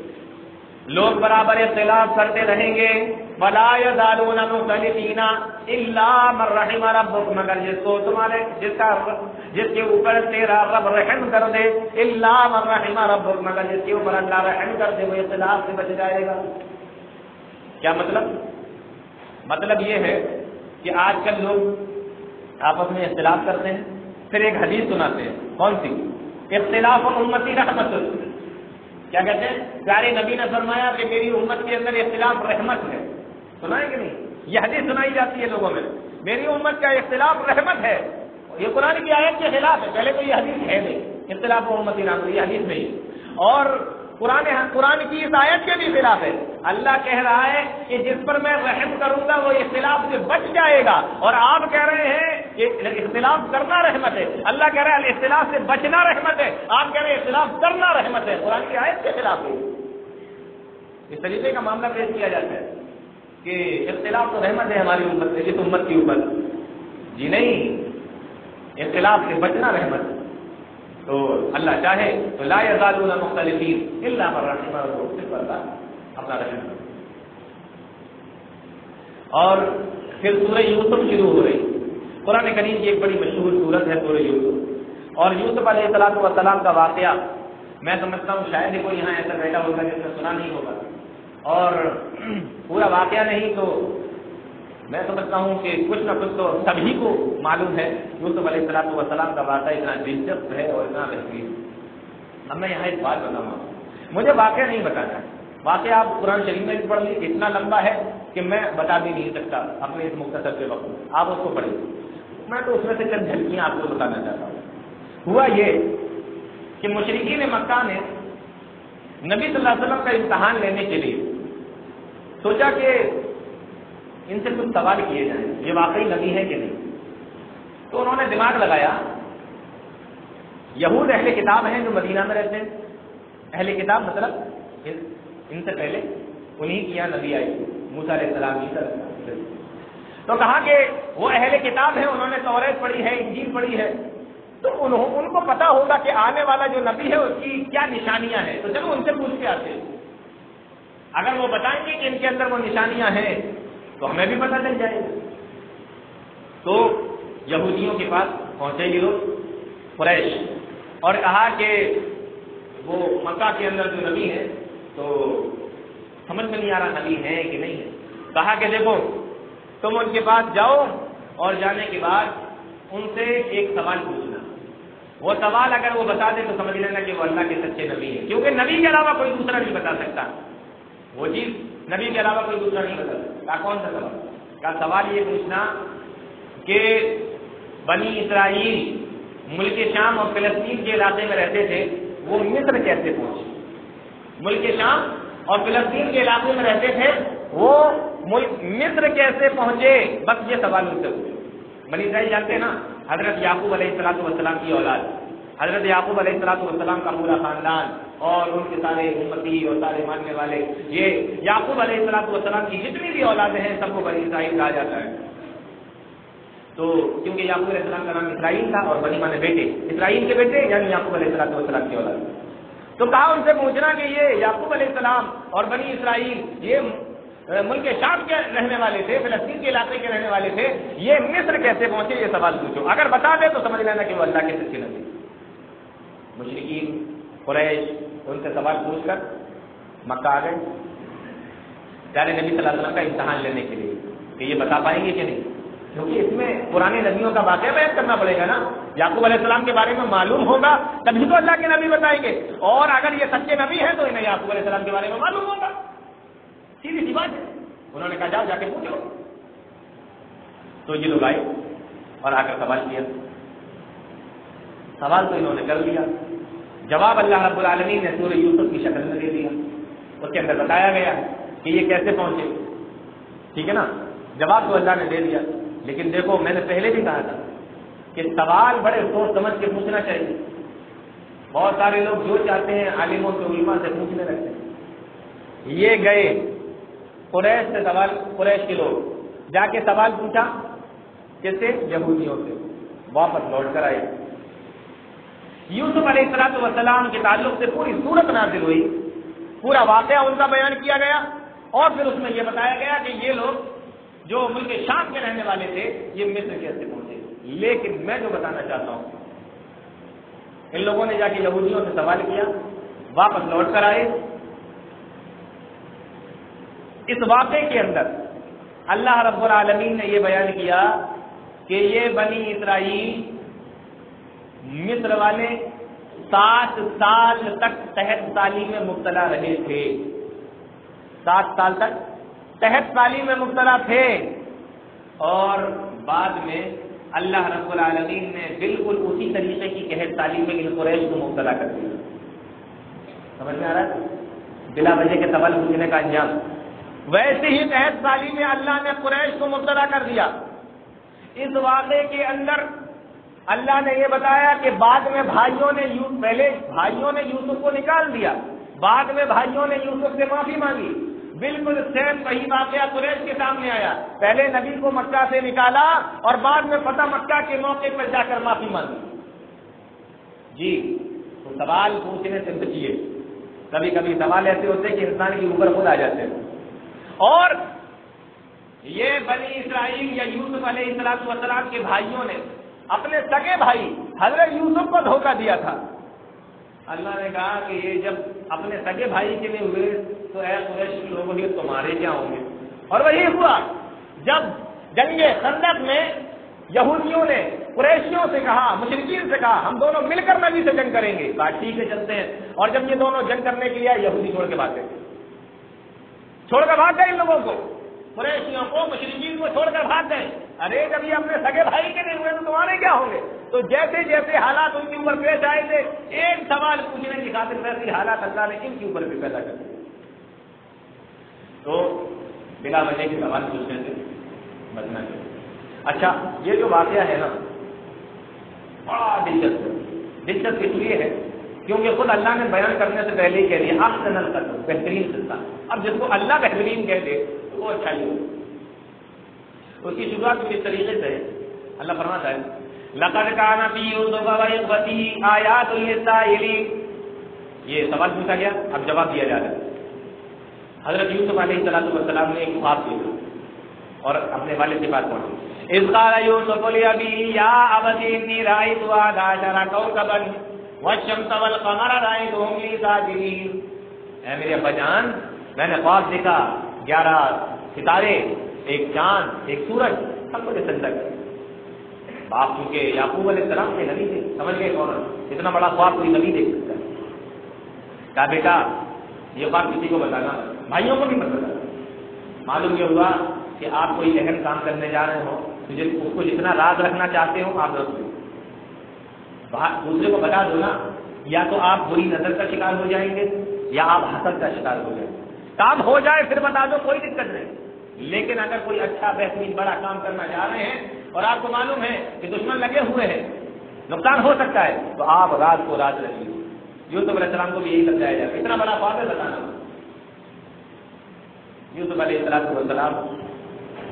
لوگ برابر اختلاف کرتے رہیں گے۔ بلا يزالون مختلفین الا من رحم ربک مگر جس کو تمہارے جس کا جس کے اوپر تیرا رب رحم کر دے الا من رحم ربک مگر جس کے اوپر اللہ رحم کر دے، وہ اختلاف سے بچ جائے گا۔ کیا مطلب؟ مطلب یہ ہے کہ آج کل لوگ آپس میں اختلاف کرتے ہیں۔ پھر ایک حدیث سناتے ہیں۔ کون سی؟ اختلاف امتی رحمت۔ کیا کہتے ہیں؟ پیارے نبی نے فرمایا کہ میری امت کے اندر اختلاف رحمت ہے۔ سنا ہے کہ نہیں؟ یہ حدیث سنائی جاتی ہے لوگوں میں۔ میری امت کا اختلاف رحمت ہے۔ یہ قرآن کی آیت کے خلاف ہے۔ پہلے تو یہ حدیث ہے نہیں۔ اختلاف امتی نام یہ حدیث نہیں۔ اور قرآن قرآن کی اس آیت کے بھی خلاف ہے۔ اللہ کہہ رہا ہے کہ جس پر میں رحم کروں گا وہ اختلاف سے بچ جائے گا۔ اور آپ کہہ رہے ہیں کہ اختلاف کرنا رحمت ہے۔ اللہ کہہ رہے ہیں اختلاف سے بچنا رحمت ہے۔ آپ کہہ رہے ہیں، اختلاف کرنا رحمت ہے۔ قرآن کی آیت کے خلاف ہے۔ اس طریقے کا معاملہ پیش کیا جاتا ہے کہ اختلاف تو رحمت ہے ہماری امت سے اس امت کی اوپر۔ جی نہیں، اختلاف سے بچنا رحمت ہے۔ تو اللہ چاہے تو لا يزالون مختلفین الا من رحم اللہ اپنا رحم۔ اور پھر سورہ یوسف شروع ہو رہی۔ قرآن کریم کی ایک بڑی مشہور صورت ہے سورہ یوسف۔ اور یوسف علیہ السلام والسلام کا واقعہ، میں سمجھتا ہوں شاید ہی کوئی یہاں ایسا بیٹھا ہوگا جس نے سنا نہیں ہوگا۔ اور پورا واقعہ نہیں تو میں سمجھتا ہوں کہ کچھ نہ کچھ تو سبھی کو معلوم ہے، یوسف علیہ السلام والسلام کا واقعہ اتنا دلچسپ ہے اور اتنا بہترین۔ اب میں یہاں ایک بات بتاؤں۔ گا مجھے واقعہ نہیں بتانا۔ واقعہ آپ قرآن شریف میں بھی پڑھ لیجیے اتنا لمبا ہے کہ میں بتا بھی نہیں سکتا اپنے اس مختصر کے وقت۔ آپ اس کو پڑھیں۔ میں تو اس میں سے چند جھلکیاں آپ کو بتانا چاہتا ہوں۔ ہوا یہ کہ مشرقین مکہ نے نبی صلی اللہ علیہ وسلم کا امتحان لینے کے لیے سوچا کہ ان سے کچھ سوال کیے جائیں۔ یہ واقعی نبی ہے کہ نہیں؟ تو انہوں نے دماغ لگایا۔ یہود اہل کتاب ہیں جو مدینہ میں رہتے ہیں۔ اہل کتاب مطلب ان سے پہلے انہیں کیا نبی آئی موسا علیہ السلام تو کہا کہ وہ اہل کتاب ہیں، انہوں نے توریت پڑھی ہے، انجیل پڑھی ہے۔ تو انہوں ان کو پتا ہوگا کہ آنے والا جو نبی ہے، اس کی کیا نشانیاں ہیں۔ تو چلو ان سے پوچھ کے آتے اگر وہ بتائیں گے کہ ان کے اندر وہ نشانیاں ہیں، تو ہمیں بھی پتہ چل جائے گا۔ تو یہودیوں کے پاس پہنچے گی لوگ فریش اور کہا کہ وہ مکہ کے اندر جو نبی ہے تو سمجھ میں نہیں آ رہا نبی ہے کہ نہیں ہے کہا کہ دیکھو تم ان کے پاس جاؤ اور جانے کے بعد ان سے ایک سوال پوچھنا۔ وہ سوال اگر وہ بتا دے تو سمجھ لینا کہ وہ اللہ کے سچے نبی ہے کیونکہ نبی کے علاوہ کوئی دوسرا نہیں بتا سکتا۔ وہ چیز نبی کے علاوہ کوئی دوسرا نہیں بتا سکتا۔ کون سا سوال؟ کا سوال یہ پوچھنا کہ بنی اسرائیل ملک شام اور فلسطین کے علاقے میں رہتے تھے، وہ مصر کیسے پہنچے؟ ملک شام اور فلسطین کے علاقے میں رہتے تھے وہ ملک مصر کیسے پہنچے؟ بس یہ سوال ان سے بنی اسرائیل جانتے ہیں نا، حضرت یعقوب علیہ السلاط والسلام کی اولاد۔ حضرت یعقوب علیہ السلاط والسلام کا پورا خاندان اور ان کے سارے امتی اور سارے ماننے والے۔ یہ یعقوب علیہ السلاط والسلام کی جتنی بھی اولادیں ہیں، سب کو بنی اسرائیل کہا جاتا ہے۔ تو کیونکہ یعقوب علیہ السلام کا نام اسرائیل تھا اور بنی مانے بیٹے۔ اسرائیل کے بیٹے یعنی یعقوب علیہ السلام والسلام کی اولاد۔ تو کہا ان سے پوچھنا کہ یہ یعقوب علیہ السلام اور بنی اسرائیل، یہ ملک شام کے رہنے والے تھے، فلسطین کے علاقے کے رہنے والے تھے، یہ مصر کیسے پہنچے؟ یہ سوال پوچھو۔ اگر بتا دے تو سمجھ لینا کہ وہ اللہ کے سچے نبی مشرقین قریش، ان سے سوال پوچھ کر مکہ آ گئے۔ پیارے نبی صلی اللہ علیہ وسلم کا امتحان لینے کے لیے کہ یہ بتا پائیں گے کہ نہیں؟ کیونکہ اس میں پرانے نبیوں کا واقعہ بیان کرنا پڑے گا نا۔ یعقوب علیہ السلام کے بارے میں معلوم ہوگا، تبھی تو اللہ کے نبی بتائیں گے۔ اور اگر یہ سچے نبی ہیں تو انہیں یعقوب علیہ السلام کے بارے میں معلوم ہوگا۔ سیدھی سی بات ہے۔ انہوں نے کہا، جاؤ جا کے پوچھو۔ تو یہ لوگ آئے اور آ کر سوال کیا۔ سوال تو انہوں نے کر لیا۔ جواب اللہ رب العالمین نے سورہ یوسف کی شکل میں دے دیا۔ اس کے اندر بتایا گیا کہ یہ کیسے پہنچے۔ ٹھیک ہے نا؟ جواب تو اللہ نے دے دیا۔ لیکن دیکھو، میں نے پہلے بھی کہا تھا کہ سوال بڑے سوچ سمجھ کے پوچھنا چاہیے۔ بہت سارے لوگ جو چاہتے ہیں، عالموں سے علما سے پوچھنے لگتے ہیں۔ یہ گئے۔ قریش سے سوال قریش کے لوگ۔ جا کے سوال پوچھا کیسے یہودیوں سے۔ واپس لوٹ کر آئے۔ یوسف علیہ السلاط وسلام کے تعلق سے پوری صورت نازل ہوئی۔ پورا واقعہ ان کا بیان کیا گیا۔ اور پھر اس میں یہ بتایا گیا کہ یہ لوگ جو ملک شام کے رہنے والے تھے، یہ مصر کیسے پہنچے۔ لیکن میں جو بتانا چاہتا ہوں، ان لوگوں نے جا کے یہودیوں سے سوال کیا، واپس لوٹ کر آئے۔ اس واقعے کے اندر اللہ رب العالمین نے یہ بیان کیا کہ یہ بنی اسرائیل مصر والے سات سال تک تحت تعلیم میں مبتلا رہے تھے۔ سات سال تک تحت تعلیم میں مبتلا تھے۔ اور بعد میں اللہ رب العالمین نے بالکل اسی طریقے کی قحط تعلیم میں ان قریش کو مبتلا کر دیا۔ سمجھ میں آ رہا ہے؟ بلا وجہ کے سوال پوچھنے کا انجام۔ ویسے ہی تحت تعلیم میں اللہ نے قریش کو مبتلا کر دیا۔ اس واقعے کے اندر اللہ نے یہ بتایا کہ بعد میں بھائیوں نے پہلے بھائیوں نے یوسف کو نکال دیا۔ بعد میں بھائیوں نے یوسف سے معافی مانگی۔ بالکل سیم وہی واقعہ قریش کے سامنے آیا۔ پہلے نبی کو مکہ سے نکالا اور بعد میں فتح مکہ کے موقع پر جا کر معافی مانگی۔ جی تو سوال پوچھنے سے بچیے۔ کبھی کبھی سوال ایسے ہوتے کہ انسان کی اوپر خود آ جاتے ہیں۔ اور یہ بنی اسرائیل یا یوسف علیہ السلام وسلام کے بھائیوں نے اپنے سگے بھائی حضرت یوسف کو دھوکہ دیا تھا۔ اللہ نے کہا کہ یہ جب اپنے سگے بھائی کے لیے ہوئے تو اے قریش کے لوگوں کے تمہارے کیا ہوں گے؟ اور وہی ہوا۔ جب جنگ خندق میں یہودیوں نے قریشیوں سے کہا مشرقین سے کہا، ہم دونوں مل کر نبی سے جنگ کریں گے۔ بات ٹھیک ہے، چلتے ہیں۔ اور جب یہ دونوں جنگ کرنے کے لیے یہودی چھوڑ کے بھاگ گئے۔ چھوڑ کر بھاگ گئے ان لوگوں کو۔ قریشیوں کو مشرقین کو چھوڑ کر بھاگ گئے۔ ارے جب یہ اپنے سگے بھائی کے لیے ہوئے تو تمہارے کیا ہوں گے؟ تو جیسے جیسے حالات ان کے اوپر پیش آئے تھے ایک سوال پوچھنے کی خاطر ویسی حالات اللہ نے ان کے اوپر بھی پیدا کر دیا تو بلا وجہ کے سوال پوچھنے سے بچنا چاہیے اچھا یہ جو واقعہ ہے نا بڑا دلچسپ دلچسپ اس لیے ہے کیونکہ خود اللہ نے بیان کرنے سے پہلے ہی کہہ دیا آپ سے نل بہترین سلسلہ اب جس کو اللہ بہترین کہہ دے، تو وہ اچھا ہی ہو اس کی شروعات کس طریقے سے اللہ فرماتا ہے، لقد کان فی یوسف و اخوتی آیات یہ سوال پوچھا گیا، اب جواب دیا جا رہا ہے۔ حضرت یوسف علیہ السلام والسلام نے ایک خواب دیکھا اور اپنے والد کے پاس پہنچے اذ قال یوسف لابی، یا ابتی انی رایت احد عشر کوكبا والشمس والقمر رایتهم لی اے میرے ابا جان، میں نے خواب دیکھا، گیارہ ستارے، ایک چاند، ایک سورج، سب کو سجدہ کر باپ کیونکہ یعقوب علیہ السلام کے نبی تھے، سمجھ گئے کون؟ اتنا بڑا خواب کوئی نبی دیکھ سکتا ہے۔ کہا بیٹا، یہ بات کسی کو بتانا، بھائیوں کو نہیں بتانا۔ معلوم یہ ہوا کہ آپ کوئی اہم کام کرنے جا رہے ہو مجھے اس کو جتنا راز رکھنا چاہتے ہو، آپ رکھ دو۔ دوسرے کو بتا دو نا، یا تو آپ بری نظر کا شکار ہو جائیں گے، یا آپ حسد کا شکار ہو جائیں گے۔ کام ہو جائے، پھر بتا دو، کوئی دقت نہیں۔ لیکن اگر کوئی اچھا بہترین، بڑا کام کرنا چاہ رہے ہیں اور آپ کو معلوم ہے کہ دشمن لگے ہوئے ہیں، نقصان ہو سکتا ہے، تو آپ رات کو رات رکھیے یوسف علیہ السلام کو بھی یہی سمجھایا جائے اتنا بڑا خواب ہے بتانا۔ یوسف علیہ السلام السلام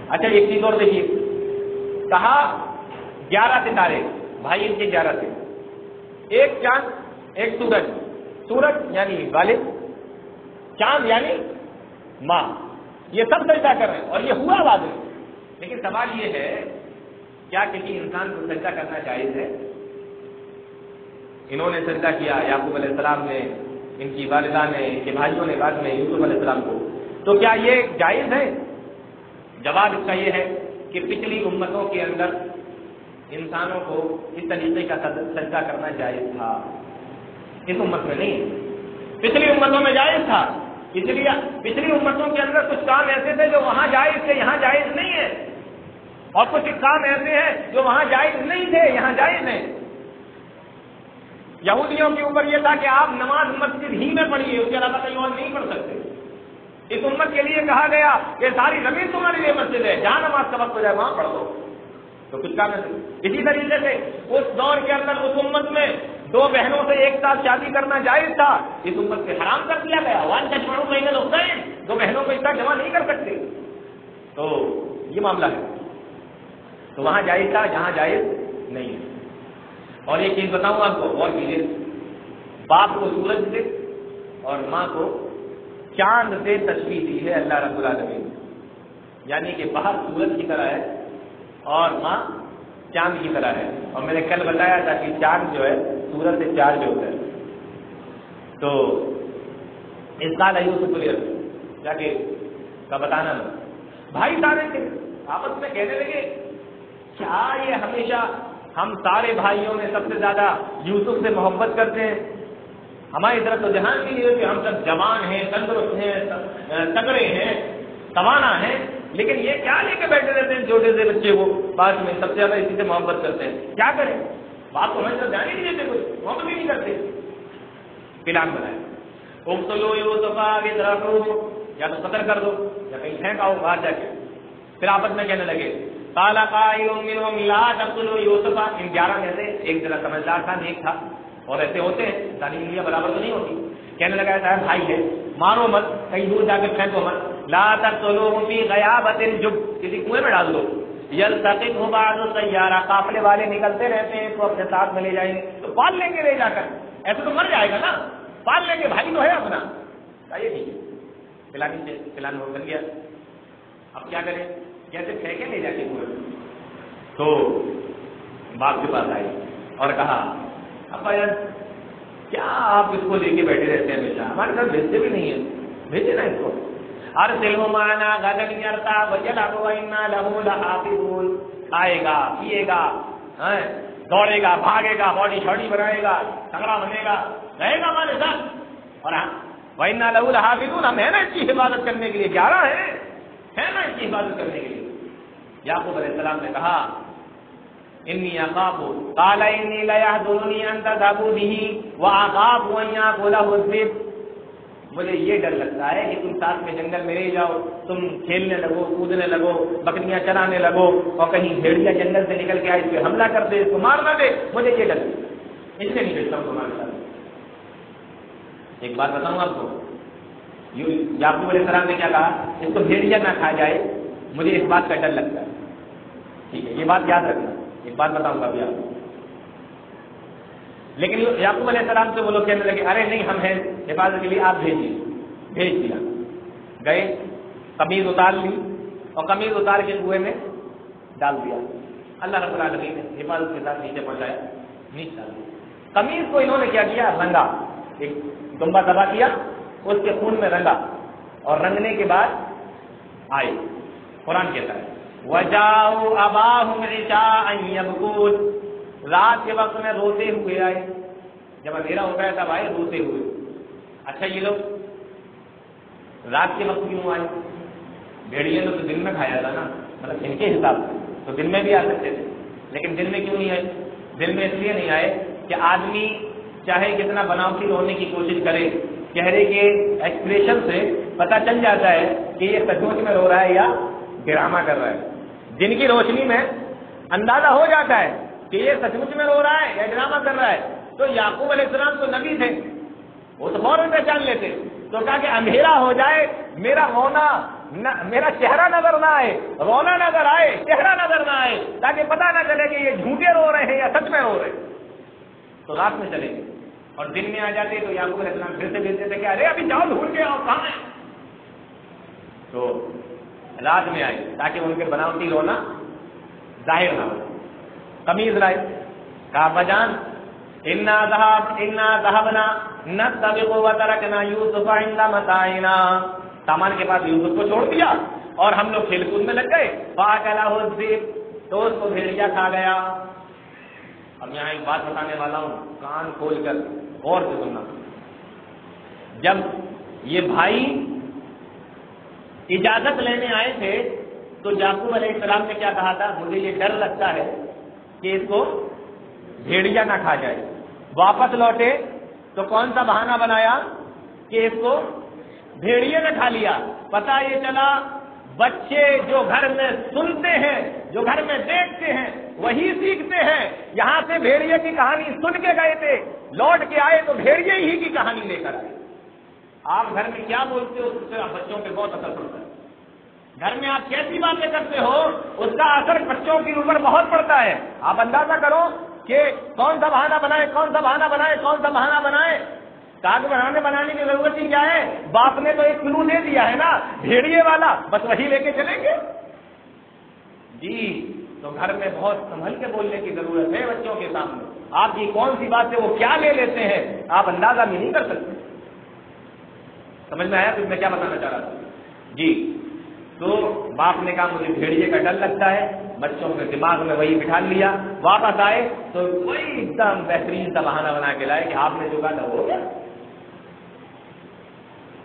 اچھا ایک چیز اور دیکھیے۔ کہا، گیارہ ستارے۔ بھائی، ان کے گیارہ تھے ایک چاند، ایک سورج۔ سورج یعنی والد، چاند یعنی ماں۔ یہ سب سجدہ کر رہے ہیں اور یہ ہوا واضح لیکن سوال یہ ہے، کیا کسی انسان کو سجدہ کرنا جائز ہے؟ انہوں نے سجدہ کیا، یعقوب علیہ السلام نے، ان کی والدہ نے، ان کے بھائیوں نے بعد میں یوسف علیہ السلام کو۔ تو کیا یہ جائز ہے؟ جواب اس کا یہ ہے کہ پچھلی امتوں کے اندر انسانوں کو اس طریقے کا سجدہ کرنا جائز تھا۔ اس امت میں نہیں۔ پچھلی امتوں میں جائز تھا۔ اس لیے پچھلی امتوں کے اندر کچھ کام ایسے تھے جو وہاں جائز تھے، یہاں جائز نہیں ہے۔ اور کچھ کام ایسے ہیں جو وہاں جائز نہیں تھے، یہاں جائز ہیں۔ یہودیوں کے اوپر یہ تھا کہ آپ نماز مسجد ہی میں پڑھیے، اس کے علاوہ کہیں اور نہیں پڑھ سکتے۔ اس امت کے لیے کہا گیا کہ ساری زمین تمہارے لیے مسجد ہے، جہاں نماز کا وقت ہو جائے وہاں پڑھ دو تو کچھ کام اسی طریقے سے اس دور کے اندر اس امت میں دو بہنوں سے ایک ساتھ شادی کرنا جائز تھا۔ اس امت سے حرام کر دیا گیا۔ ون چشمڑوں مہینے ہوتا ہے دو بہنوں کو اس طرح جمع نہیں کر سکتے۔ تو یہ معاملہ ہے۔ تو وہاں جائز تھا، جہاں جائز نہیں ہے۔ اور ایک چیز بتاؤں آپ کو اور چیزیں باپ کو سورج سے اور ماں کو چاند سے تصویر دی ہے اللہ رب العالمین۔ یعنی کہ باہر سورج کی طرح ہے۔ اور ماں چاند کی طرح ہے۔ اور میں نے کل بتایا تھا کہ چاند جو ہے سورج سے چار جو ہوتا ہے۔ تو اس سال آئی سے کلیئر جا کے کا بتانا بھائی سارے تھے آپس میں کہنے لگے، کیا یہ ہمیشہ ہم سارے بھائیوں میں سب سے زیادہ یوسف سے محبت کرتے ہیں؟ ہماری طرف تو دھیان بھی نہیں ہے کہ ہم سب جوان ہیں، تندرست ہیں تگڑے ہیں توانا ہیں۔ لیکن یہ کیا لے کے بیٹھے رہتے ہیں چھوٹے سے بچے وہ بعد میں؟ سب سے زیادہ اسی سے محبت کرتے ہیں۔ کیا کریں؟ بات کو ہمیں تو دھیان نہیں دیتے کچھ محبت بھی نہیں کرتے۔ پلان بنائے خوب تو لو سفا آگے ذرا یا تو قتل کر دو، یا کہیں پھینک آؤ باہر جا کے۔ پھر آپس میں کہنے لگے کالا کا یوسفا ان گیارہ میں سے ایک ذرا سمجھدار تھا، نیک تھا۔ اور ایسے ہوتے ہیں تعلیم لیا برابر تو نہیں ہوتی۔ کہنے لگا ایسا ہے بھائی ہے، مارو مت، کہیں دور جا کے پھینکو مت۔ لا تک تو لوگ غیابت جب. کسی کنویں میں ڈال دو. یل ہو بعض سیارہ قافلے والے نکلتے رہتے ہیں، تو اپنے ساتھ میں لے جائیں گے. تو پال لیں گے لے جا کر. ایسے تو مر جائے گا نا. پال لیں گے، بھائی تو ہے اپنا. یہ ٹھیک ہے پلانی پلان ہو کر گیا. اب کیا کریں؟ کیسے پھینکے لے جا کے کنویں تو باپ کے پاس آئی اور کہا، ابا یار کیا آپ اس کو لے کے بیٹھے رہتے ہیں ہمیشہ؟ ہمارے ساتھ بھیجتے بھی نہیں ہیں. بھیجے نا اس کو. ہر سلم مانا گدن کرتا وجلا لہو لہو کھائے گا پیے گا دوڑے گا بھاگے گا باڈی شاڈی بنائے گا تگڑا بنے گا رہے گا ہمارے ساتھ۔ اور ہاں وینا لہو لہافظ ہم ہے نا اس کی حفاظت کرنے کے لیے، گیارہ ہے ہے نا اس کی حفاظت کرنے کے لیے۔ یعقوب علیہ السلام نے کہا انی اخاف قال انی لا يحضرني ان تذهبوا به واخاف ان ياكل الذئب. مجھے یہ ڈر لگتا ہے کہ تم ساتھ میں جنگل میں رہ جاؤ، تم کھیلنے لگو، کودنے لگو، بکریاں چرانے لگو اور کہیں بھیڑیا جنگل سے نکل کے آئے، اس پہ حملہ کر دے، اس کو مار نہ دے۔ مجھے یہ ڈر اس لیے نہیں بھیجتا ہوں تمہارے ساتھ۔ ایک بات بتاؤں آپ کو۔ یعقوب علیہ السلام نے کیا کہا؟ اس کو بھیڑیا نہ کھا جائے، مجھے اس بات کا ڈر لگتا ہے۔ ٹھیک ہے، یہ بات یاد رکھنا۔ ایک بات بتاؤں گا ابھی آپ لیکن یعقوب علیہ السلام سے وہ لوگ کہنے لگے، ارے نہیں، ہم ہیں، حفاظت کے لیے آپ بھیجیے بھیج دیا۔ گئے، قمیض اتار لی اور قمیض اتار کے کنویں میں ڈال دیا۔ اللہ رب العالمین نے حفاظت کے ساتھ نیچے پہنچایا، نیچے ڈال دیا۔ قمیض کو انہوں نے کیا کیا؟ رنگا۔ ایک دمبا دبا کیا، اس کے خون میں رنگا۔ اور رنگنے کے بعد آئے۔ قرآن کہتا ہے وجاؤ اباہم عشاء یبکون رات کے وقت میں روتے ہوئے آئے۔ جب اندھیرا ہو گیا تب آئے روتے ہوئے۔ اچھا یہ لوگ رات کے وقت کیوں آئے؟ بھیڑیے تو دن میں کھایا تھا نا مطلب ان کے حساب سے۔ تو دن میں بھی آ سکتے تھے۔ لیکن دن میں کیوں نہیں آئے؟ دن میں اس لیے نہیں آئے کہ آدمی چاہے کتنا بناوٹی ہونے کی کوشش کرے، چہرے کے ایکسپریشن سے پتہ چل جاتا ہے کہ یہ سچمچ میں رو رہا ہے یا ڈرامہ کر رہا ہے۔ جن کی روشنی میں اندازہ ہو جاتا ہے کہ یہ سچ مچ میں رو رہا ہے یا ڈرامہ کر رہا ہے۔ تو یعقوب علیہ السلام تو نبی تھے۔ وہ تو فوراً پہچان لیتے۔ تو کہا کہ اندھیرا ہو جائے، میرا رونا میرا چہرہ نظر نہ آئے، رونا نظر آئے، چہرہ نظر نہ آئے، تاکہ پتہ نہ چلے کہ یہ جھوٹے رو رہے ہیں یا سچ میں رو رہے ہیں۔ تو رات میں چلے۔ گئے اور دن میں آ جاتے تو یعقوب علیہ السلام پھر سے بھیجتے تھے کہ ارے، ابھی جاؤ ڈھونڈ کے آؤ، کہاں تو رات میں آئے، تاکہ ان کے بناوٹی رونا ظاہر نہ ہو۔ قمیض لائے کہا، بجان، انا ذهب، انا ذهبنا نستبق وتركنا يوسف عند متاعنا۔ سامان کے پاس یوسف کو چھوڑ دیا اور ہم لوگ کھیل کود میں لگ گئے۔ فاکلا الذئب۔ تو اس کو بھیڑیا کھا گیا۔ اب یہاں ایک بات بتانے والا ہوں۔ کان کھول کر غور سے سننا۔ جب یہ بھائی اجازت لینے آئے تھے تو یعقوب علیہ السلام نے کیا کہا تھا؟ مجھے یہ ڈر لگتا ہے کہ اس کو بھیڑیا نہ کھا جائے۔ واپس لوٹے تو کون سا بہانہ بنایا کہ اس کو بھیڑیے نے کھا لیا؟ پتا یہ چلا، بچے جو گھر میں سنتے ہیں، جو گھر میں دیکھتے ہیں، وہی سیکھتے ہیں۔ یہاں سے بھیڑیے کی کہانی سن کے گئے تھے۔ لوٹ کے آئے تو بھیڑیے ہی کی کہانی لے کر آئے۔ آپ گھر میں کیا بولتے ہو؟ اس سے بچوں پہ بہت اثر پڑتا ہے۔ گھر میں آپ کیسی باتیں کرتے ہو؟ اس کا اثر بچوں کے اوپر بہت پڑتا ہے۔ آپ اندازہ کرو کہ کون سا بہانہ بنائے، کون سا بہانہ بنائے، کون سا بہانہ بنائے۔ کاغذ بنانے بنانے کی ضرورت ہی کیا ہے؟ باپ نے تو ایک کلو دے دیا ہے نا، بھیڑیے والا، بس وہی لے کے چلیں گے۔ جی تو گھر میں بہت سنبھل کے بولنے کی ضرورت ہے بچوں کے سامنے۔ آپ کی کون سی بات ہے، وہ کیا لے لیتے ہیں؟ آپ اندازہ بھی نہیں کر سکتے۔ سمجھ میں آیا؟ تو میں کیا بتانا چاہ رہا تھا؟ جی۔ تو باپ نے کہا مجھے بھیڑیے کا ڈر لگتا ہے، بچوں کے دماغ میں وہی بٹھا لیا۔ واپس آئے تو وہی ایک دم بہترین سا بہانہ بنا کے لائے کہ آپ نے جو کہا تھا وہ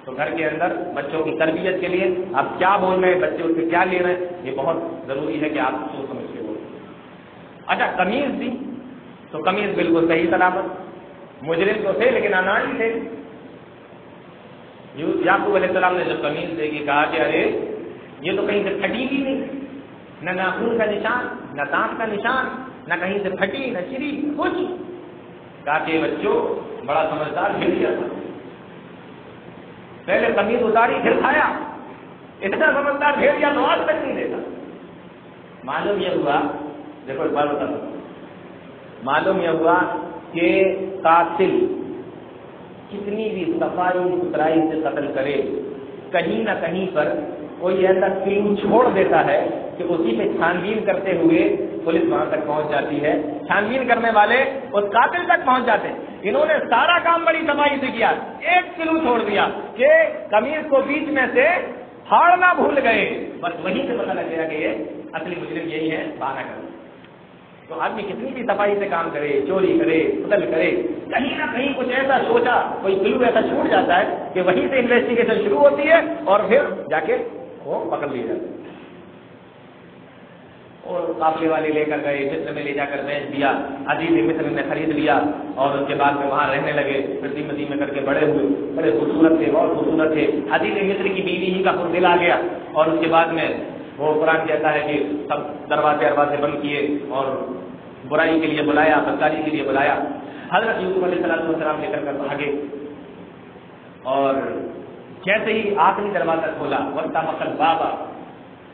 تو گھر کے اندر بچوں کی تربیت کے لیے آپ کیا بول رہے ہیں، بچے اس سے کیا لے رہے ہیں؟ یہ بہت ضروری ہے کہ آپ سوچ سمجھ کے بولیں۔ اچھا قمیض دی تو قمیض بالکل صحیح سلامت۔ مجرم تو تھے لیکن اناج تھے۔ یعقوب علیہ السلام نے جب قمیض دے گی کہا کہ ارے یہ تو کہیں سے پھٹی بھی نہیں۔ نہ ناخون کا نشان، نہ دانت کا نشان، نہ کہیں سے پھٹی، نہ چری، کچھ۔ کہا کہ بچوں بڑا سمجھدار پھر لیا تھا پہلے قمیض اتاری، پھر کھایا۔ اتنا سمجھدار پھیر لیا تو آج تک نہیں دیتا۔ معلوم یہ ہوا، دیکھو ایک بار بتا معلوم یہ ہوا کہ قاتل کتنی بھی صفائی ستھرائی سے قتل کرے، کہیں نہ کہیں پر کوئی ایسا کلو چھوڑ دیتا ہے کہ اسی پہ چھان بین کرتے ہوئے پولیس وہاں تک پہنچ جاتی ہے۔ چھان بین کرنے والے اس قاتل تک پہنچ جاتے ہیں۔ انہوں نے سارا کام بڑی صفائی سے کیا۔ ایک کلو چھوڑ دیا کہ قمیض کو بیچ میں سے پھاڑنا بھول گئے۔ بس وہیں سے پتا لگ گیا کہ یہ اصلی مجرم یہی ہے بانا کر تو آدمی کتنی بھی صفائی سے کام کرے، چوری کرے قتل کرے، کہیں نہ کہیں کچھ ایسا سوچا، کوئی کلو ایسا چھوٹ جاتا ہے کہ وہیں سے انویسٹیگیشن شروع ہوتی ہے اور پھر جا کے وہ پکڑ لیے جاتے اور قافلے والے لے کر گئے، مصر میں لے جا کر بیچ دیا، عزیز مصر نے خرید لیا اور اس کے بعد میں وہاں رہنے لگے۔ پھر دھیمے دھیمے کر کے بڑے ہوئے، بڑے خوبصورت تھے، بہت خوبصورت تھے۔ عزیز مصر کی بیوی ہی کا خود دل آ گیا اور اس کے بعد میں وہ قرآن کہتا ہے کہ سب دروازے دروازے بند کیے اور برائی کے لیے بلایا، بدکاری کے لیے بلایا۔ حضرت یوسف علیہ السلام السلام لے کر کر بھاگے اور جیسے ہی آخری دروازہ کھولا، وقت مقل بابا۔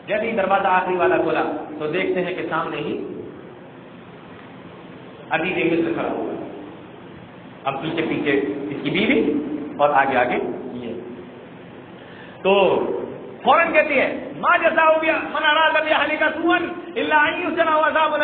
جیسے ہی دروازہ آخری والا کھولا، تو دیکھتے ہیں کہ سامنے ہی عزیز مصر کھڑا ہوگا اب پیچھے پیچھے اس کی بیوی اور آگے آگے یہ۔ تو فوراً کہتی ہے ماں جیسا ہو گیا من اراد حالی کا سون اللہ اس جنا ہوا صاحب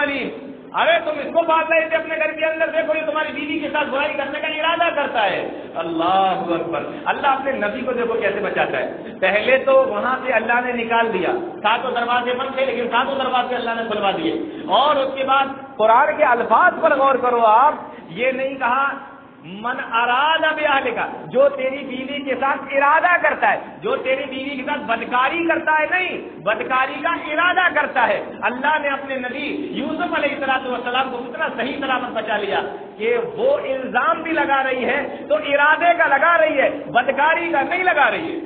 ارے تم اس کو بات رہے تھے اپنے گھر کے اندر، دیکھو یہ تمہاری بیوی کے ساتھ برائی کرنے کا ارادہ کرتا ہے۔ اللہ اکبر۔ اللہ اپنے نبی کو دیکھو کیسے بچاتا ہے۔ پہلے تو وہاں سے اللہ نے نکال دیا۔ ساتوں دروازے بند تھے، لیکن ساتوں دروازے اللہ نے کھلوا دیے۔ اور اس کے بعد قرآن کے الفاظ پر غور کرو آپ۔ یہ نہیں کہا من اراد بیاہ کا جو تیری بیوی کے ساتھ ارادہ کرتا ہے، جو تیری بیوی کے ساتھ بدکاری کرتا ہے، نہیں، بدکاری کا ارادہ کرتا ہے۔ اللہ نے اپنے نبی یوسف علیہ السلاط والسلام کو اتنا صحیح سلامت بچا لیا کہ وہ الزام بھی لگا رہی ہے، تو ارادے کا لگا رہی ہے، بدکاری کا نہیں لگا رہی ہے۔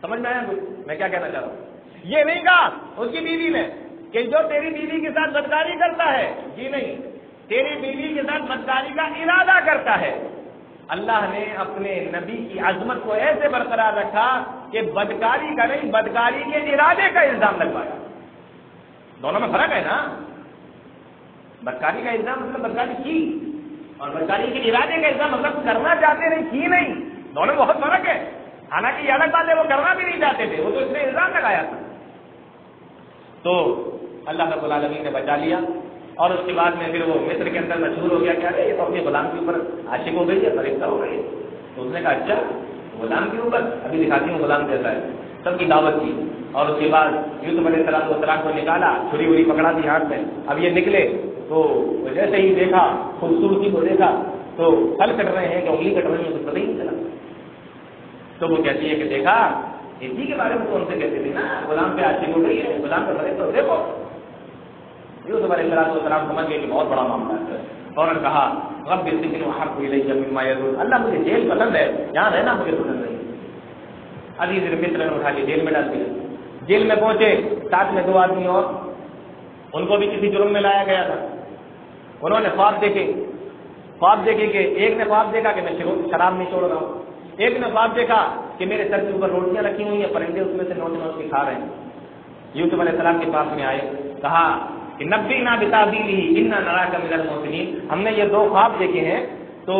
سمجھ میں آیا میں کیا کہنا چاہ رہا ہوں؟ یہ نہیں کہا، اس کی بیوی نے کہ جو تیری بیوی کے ساتھ بدکاری کرتا ہے جی نہیں۔ تیری بیوی کے ساتھ بدکاری کا ارادہ کرتا ہے۔ اللہ نے اپنے نبی کی عظمت کو ایسے برقرار رکھا کہ بدکاری کا نہیں، بدکاری کے ارادے کا الزام لگوایا۔ دونوں میں فرق ہے نا؟ بدکاری کا الزام مطلب بدکاری کی، اور بدکاری کے ارادے کا الزام مطلب کرنا چاہتے نہیں، کی نہیں۔ دونوں میں بہت فرق ہے۔ حالانکہ یہ الگ بات ہے وہ کرنا بھی نہیں چاہتے تھے، وہ تو اس نے الزام لگایا تھا۔ تو اللہ رب العالمین نے بچا لیا۔ اور اس کے بعد میں پھر وہ مصر کے اندر مشہور ہو گیا کیا یہ تو اپنے غلام کے اوپر عاشق ہو گئی ہے، فرشتہ ہو گئی تو اس نے کہا اچھا غلام کے اوپر؟ ابھی دکھاتی ہوں غلام کیسا ہے۔ سب کی دعوت کی۔ اور اس کے بعد یوسف علیہ السلام السلام کو نکالا، چھری وری پکڑا دی ہاتھ میں۔ اب یہ نکلے، تو جیسے ہی دیکھا، خوبصورتی کو دیکھا، تو پھل کٹ رہے ہیں کہ انگلی کٹ رہی ہے تو پتہ ہی نہیں چلا۔ تو وہ کہتی ہے کہ دیکھا، اسی کے بارے میں تو ان سے کہتے تھے نا، غلام پہ آشی ہو رہی ہے، غلام پہ بڑے تو دیکھو۔ یہ تو بڑے سلام سلام سمجھ گئے کہ بہت بڑا معاملہ ہے۔ فوراً کہا، رب بھی سکن حق ہوئی زمین اللہ مجھے جیل پسند ہے۔ جہاں رہنا مجھے پسند نہیں عزیز مصر نے اٹھا کے جیل میں ڈال دیا۔ جیل میں پہنچے، ساتھ میں دو آدمی اور ان کو بھی کسی جرم میں لایا گیا تھا۔ انہوں نے خواب دیکھے۔ خواب دیکھے کہ ایک نے خواب دیکھا کہ میں شراب نہیں چھوڑ رہا ہوں۔ ایک نے خواب دیکھا کہ میرے سر کے اوپر روٹیاں رکھی ہوئی ہیں، پرندے اس میں سے نوٹ نوٹ کے کھا رہے ہیں۔ یوسف علیہ السلام کے پاس میں آئے۔ کہا کہ نبی نہ بتا دی ان نرا کا ملن محسنین ہم نے یہ دو خواب دیکھے ہیں، تو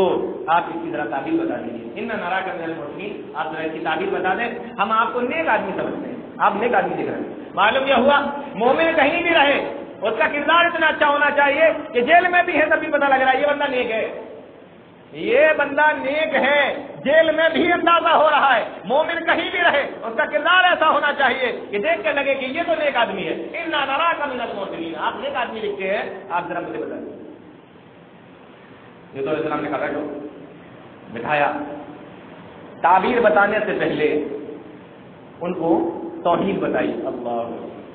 آپ اس کی ذرا تعبیر بتا دیجیے ان نرا کا ملن محسنین آپ ذرا اس کی تعبیر بتا دیں۔ ہم آپ کو نیک آدمی سمجھتے ہیں، آپ نیک آدمی دیکھ رہے ہیں۔ معلوم یہ ہوا، مومن کہیں بھی رہے، اس کا کردار اتنا اچھا ہونا چاہیے کہ جیل میں بھی ہے تب بھی پتا لگ رہا ہے یہ بندہ نیک ہے۔ یہ بندہ نیک ہے، جیل میں بھی اندازہ ہو رہا ہے، مومن کہیں بھی رہے، اس کا کردار ایسا ہونا چاہیے کہ دیکھ کے لگے کہ یہ تو نیک آدمی ہے۔ ان نارا کا منت موسمی آپ نیک آدمی لکھتے ہیں، آپ ذرا مجھے بتا یہ تو اسلام نے کہا، بیٹھو۔ بٹھایا۔ تعبیر بتانے سے پہلے ان کو توحید بتائی۔ اللہ۔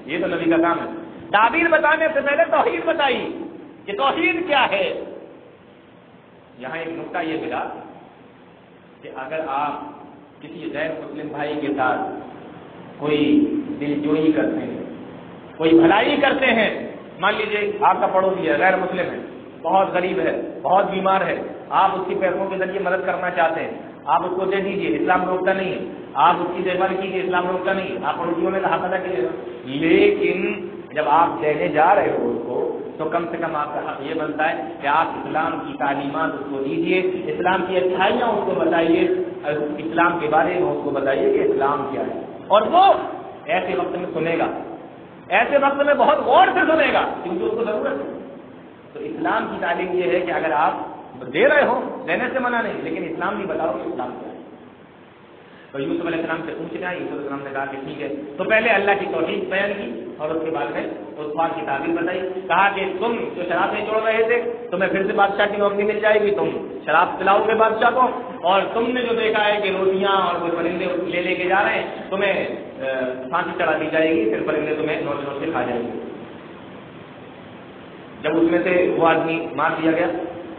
یہ تو نبی کا کام ہے۔ تعبیر بتانے سے پہلے توحید بتائی کہ توحید کیا ہے۔ یہاں ایک نقطہ یہ ملا کہ اگر آپ کسی غیر مسلم بھائی کے ساتھ کوئی دل جوئی کرتے ہیں، کوئی بھلائی کرتے ہیں، مان لیجیے آپ کا پڑوسی ہے، غیر مسلم ہے، بہت غریب ہے، بہت بیمار ہے، آپ اس کی پیسوں کے ذریعے مدد کرنا چاہتے ہیں، آپ اس کو دے دیجیے اسلام روکتا نہیں ہے، آپ اس کی دیکھ بھال کیجیے اسلام روکتا نہیں ہے، آپ پڑوسیوں میں کہا کیجیے لیکن جب آپ دینے جا رہے ہو اس کو تو کم سے کم آپ کا حق یہ بنتا ہے کہ آپ اسلام کی تعلیمات اس کو دیجیے اسلام کی اچھائیاں اس کو بتائیے اسلام کے بارے میں اس کو بتائیے کہ اسلام کیا ہے۔ اور وہ ایسے وقت میں سنے گا۔ ایسے وقت میں بہت غور سے سنے گا، کیونکہ اس کو ضرورت ہے۔ تو اسلام کی تعلیم یہ ہے کہ اگر آپ دے رہے ہو دینے سے منع نہیں، لیکن اسلام بھی بتاؤ کہ اسلام کیا ہے۔ تو یوسف علیہ السلام سے پوچھ رہا یوسف علیہ السلام نے کہا کہ ٹھیک ہے۔ تو پہلے اللہ کی توحید بیان کی اور اس کے بعد میں اس بات کی تعبیر بتائی۔ کہا کہ تم جو شراب نہیں چھوڑ رہے تھے، تمہیں پھر سے بادشاہ کی نوکری مل جائے گی۔ تم شراب پلاؤ گے بادشاہ کو۔ اور تم نے جو دیکھا ہے کہ روٹیاں اور وہ پرندے لے لے کے جا رہے ہیں، تمہیں پھانسی چڑھا دی جائے گی، پھر پرندے تمہیں نوٹ نوٹ سے کھا جائیں گے۔ جب اس میں سے وہ آدمی مار دیا گیا،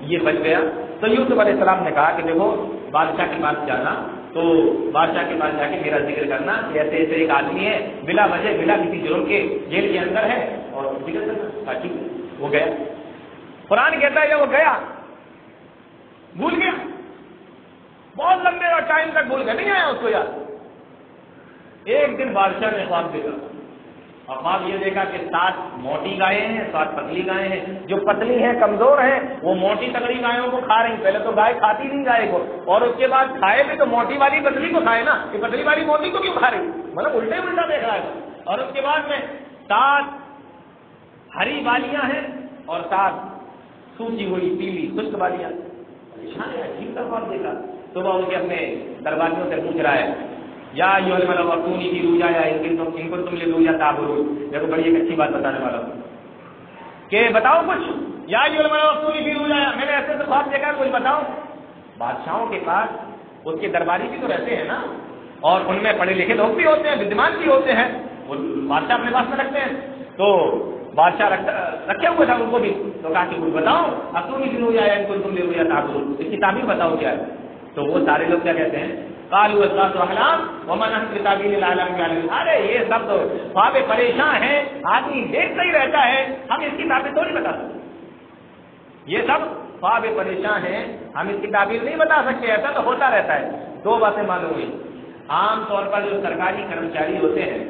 یہ بچ گیا۔ تو یوسف علیہ السلام نے کہا کہ دیکھو، بادشاہ کے پاس جانا تو بادشاہ کے پاس جا کے میرا ذکر کرنا ایسے ایسے ایک آدمی ہے، بلا وجہ، بلا کسی جرم کے جیل کے اندر ہے اور ذکر کرنا۔ ٹھیک وہ گیا۔ قرآن کہتا ہے وہ گیا، بھول گیا۔ بہت لمبے اور ٹائم تک بھول گیا۔ نہیں آیا اس کو یاد۔ ایک دن بادشاہ نے خواب دیکھا۔ اور خواب یہ دیکھا کہ سات موٹی گائے ہیں، سات پتلی گائے ہیں۔ جو پتلی ہیں، کمزور ہیں، وہ موٹی تگڑی گایوں کو کھا رہی پہلے تو گائے کھاتی نہیں گائے کو۔ اور اس کے بعد کھائے بھی تو موٹی والی پتلی کو کھائے نا، کہ پتلی والی موٹی کو کیوں کھا رہی مطلب الٹے الٹا دیکھ رہا ہے۔ اور اس کے بعد میں سات ہری والیاں ہیں اور سات سوچی ہوئی پیلی خشک والیاں ٹھیک خواب دیکھا۔ تو وہ ان کے اپنے درباریوں سے پوچھ رہا ہے یا یو المنی کی روجا یا ان کو ان کو تم لے روجا تابرو دیکھو، بڑی ایک اچھی بات بتانے والا ہوں۔ کہ بتاؤ کچھ۔ یا یو المنی کی روجا میں نے ایسے سے خواب دیکھا ہے، کچھ بتاؤ۔ بادشاہوں کے پاس اس کے درباری بھی تو رہتے ہیں نا۔ اور ان میں پڑھے لکھے لوگ بھی ہوتے ہیں ودمان بھی ہوتے ہیں۔ وہ بادشاہ اپنے پاس میں رکھتے ہیں۔ تو بادشاہ رکھے ہوئے تھا ان کو بھی۔ تو کہا کہ کچھ بتاؤ۔ اصول کی روجا یا ان کو تم لے روجا تابرو اس کی تعبیر بتاؤ کیا ہے؟ تو وہ سارے لوگ کیا کہتے ہیں؟ کالو احلام ومن کتابی العالم ارے، یہ سب تو خواب پریشان ہیں، آدمی دیکھتا ہی رہتا ہے، ہم اس کی تعبیر تو نہیں بتا سکتے۔ یہ سب خواب پریشان ہیں، ہم اس کی تعبیر نہیں بتا سکتے، ایسا تو ہوتا رہتا ہے۔ دو باتیں معلوم ہوئی۔ عام طور پر جو سرکاری کرمچاری ہوتے ہیں،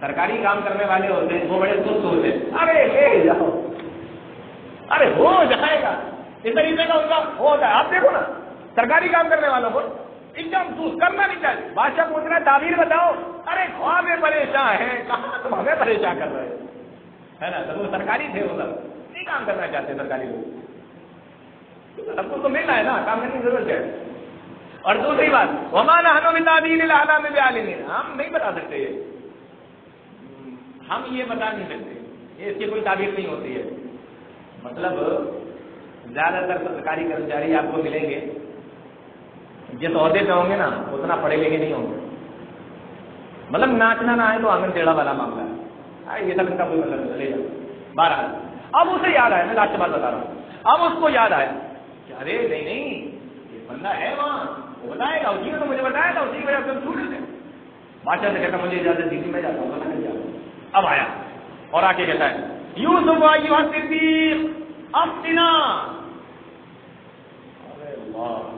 سرکاری کام کرنے والے ہوتے ہیں، وہ بڑے سست ہوتے ہیں۔ ارے، لے جاؤ۔ ارے، ہو جائے گا۔ اس طریقے کا ان کا ہوتا ہے آپ دیکھو نا، سرکاری کام کرنے والوں کو۔ ایک دم کرنا نہیں چاہیے۔ بادشاہ پوچھ رہا ہے تعبیر بتاؤ۔ ارے خواب پریشان ہے کہاں تم ہمیں پریشان کر رہے ہے نا؟ سب سرکاری تھے وہ سب۔ نہیں کام کرنا چاہتے سرکاری لوگ۔ سب کو تو ملنا ہے نا، کام کرنے کی ضرورت ہے۔ اور دوسری بات ہمارا ہنو تعبیر العالم میں بھی عالم ہم نہیں بتا سکتے یہ۔ ہم یہ بتا نہیں سکتے۔ اس کی کوئی تعبیر نہیں ہوتی ہے۔ مطلب زیادہ تر سرکاری کرمچاری آپ کو ملیں گے۔ جس عہدے پہ ہوں گے نا، اتنا پڑھے لکھے نہیں ہوں گے۔ مطلب ناچنا نہ آئے تو آنگن ٹیڑھا والا معاملہ ہے۔ یہ سب ان کا کوئی مطلب لے جاؤ۔ بارہ اب اسے یاد آیا میں لاسٹ بات بتا رہا ہوں۔ اب اس کو یاد آیا کہ ارے، نہیں نہیں، یہ بندہ ہے وہاں، وہ بتائے گا، اسی نے تو مجھے بتایا تھا، اسی کی وجہ سے ہم چھوٹ تھے۔ بادشاہ سے کہتا مجھے اجازت دی میں جاتا ہوں نہیں جاتا اب آیا اور آ کے کہتا ہے یوں صبح یو صدیق اب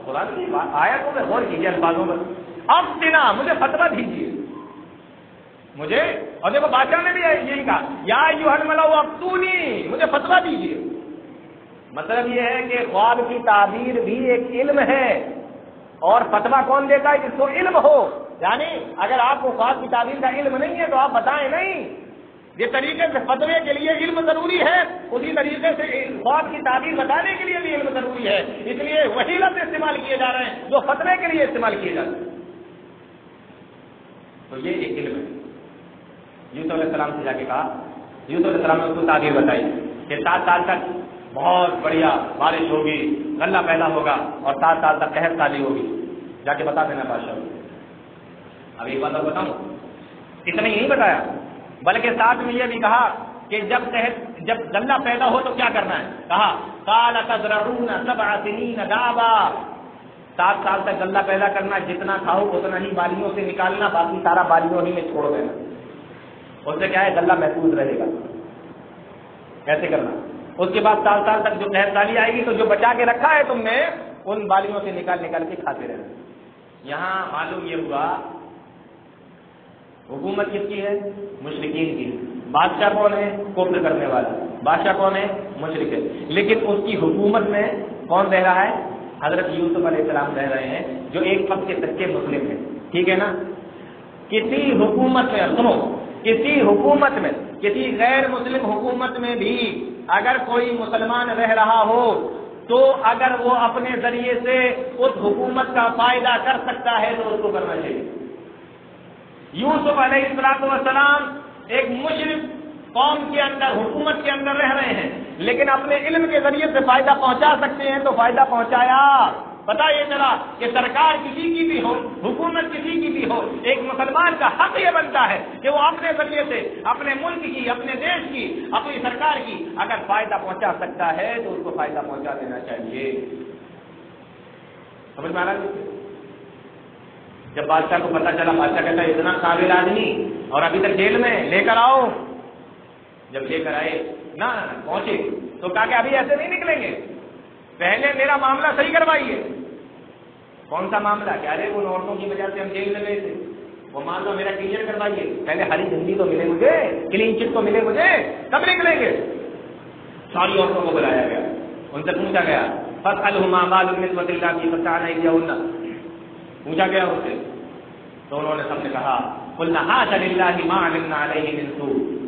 قرآن کی آیا میں غور کیجیے الفاظوں پر اب تنا مجھے فتوا دیجیے مجھے اور دیکھو، بادشاہ نے بھی یہی کہا، یا یو ہر ملا اب تو نہیں مجھے فتوا دیجیے مطلب یہ ہے کہ خواب کی تعبیر بھی ایک علم ہے۔ اور فتوا کون دیتا ہے؟ جس کو علم ہو۔ یعنی اگر آپ کو خواب کی تعبیر کا علم نہیں ہے تو آپ بتائیں نہیں۔ جس طریقے سے فتوے کے لیے علم ضروری ہے، اسی طریقے سے خواب کی تعبیر بتانے کے لیے بھی علم ضروری ہے۔ اس لیے وہی لفظ استعمال کیے جا رہے ہیں، جو فتوے کے لیے استعمال کیے جا رہے ہیں۔ تو یہ ایک علم ہے۔ یوسف علیہ السلام سے جا کے کہا یوسف علیہ السلام نے اس کو تعبیر بتائی کہ سات سال تک بہت بڑھیا بارش ہوگی، غلہ پیدا ہوگا اور سات سال تک قحط تالی ہوگی۔ جا کے بتا دینا بادشاہ اب ایک بات اور بتاؤں۔ اتنا ہی نہیں بتایا۔ بلکہ ساتھ میں یہ بھی کہا کہ جب تحت جب غلہ پیدا ہو تو کیا کرنا ہے؟ کہا کالا سب دابا۔ سات سال تک غلہ پیدا کرنا، جتنا کھاؤ اتنا ہی بالیوں سے نکالنا، باقی سارا بالیوں ہی میں چھوڑ دینا۔ اس سے کیا ہے؟ غلہ محفوظ رہے گا۔ کیسے کرنا۔ اس کے بعد سال سال تک جو سالی آئے گی، تو جو بچا کے رکھا ہے تم نے، ان بالیوں سے نکال نکال کے کھاتے رہنا۔ یہاں معلوم یہ ہوا حکومت کس کی ہے؟ مشرقین کی۔ بادشاہ کون ہے؟ کوپر کرنے والا۔ بادشاہ کون ہے؟ مشرق ہے۔ لیکن اس کی حکومت میں کون رہ رہا ہے؟ حضرت یوسف علیہ السلام رہ رہے ہیں، جو ایک وقت کے سچے مسلم ہیں۔ ٹھیک ہے نا؟ کسی حکومت میں، سنو، کسی حکومت میں، کسی غیر مسلم حکومت میں بھی اگر کوئی مسلمان رہ رہا ہو، تو اگر وہ اپنے ذریعے سے اس حکومت کا فائدہ کر سکتا ہے، تو اس کو کرنا چاہیے۔ یوسف علیہ السلاط والسلام ایک مشرق قوم کے اندر، حکومت کے اندر رہ رہے ہیں۔ لیکن اپنے علم کے ذریعے سے فائدہ پہنچا سکتے ہیں تو فائدہ پہنچایا۔ پتا یہ چلا کہ سرکار کسی کی بھی ہو، حکومت کسی کی بھی ہو، ایک مسلمان کا حق یہ بنتا ہے کہ وہ اپنے ذریعے سے اپنے ملک کی، اپنے دیش کی، اپنی سرکار کی اگر فائدہ پہنچا سکتا ہے تو اس کو فائدہ پہنچا دینا چاہیے۔ سمجھ میں آ رہا جب بادشاہ کو پتا چلا، بادشاہ کہتا ہے، اتنا قابل آدمی، اور ابھی تک جیل میں، لے کر آؤ. جب لے کر آئے، نہ پہنچے۔ تو کہا کہ ابھی ایسے نہیں نکلیں گے۔ پہلے میرا معاملہ صحیح کروائیے۔ کون سا معاملہ؟ کیا رے ان عورتوں کی وجہ سے ہم جیل میں گئے تھے۔ وہ مان لو میرا کلیئر کروائیے۔ پہلے ہری جھنڈی تو ملے مجھے، کلین چٹ تو ملے مجھے کب نکلیں گے۔ ساری عورتوں کو بلایا گیا۔ ان سے پوچھا گیا بس الحمد اللہ کی پہچان پوچھا گیا اس سے۔ تو انہوں نے سب نے کہا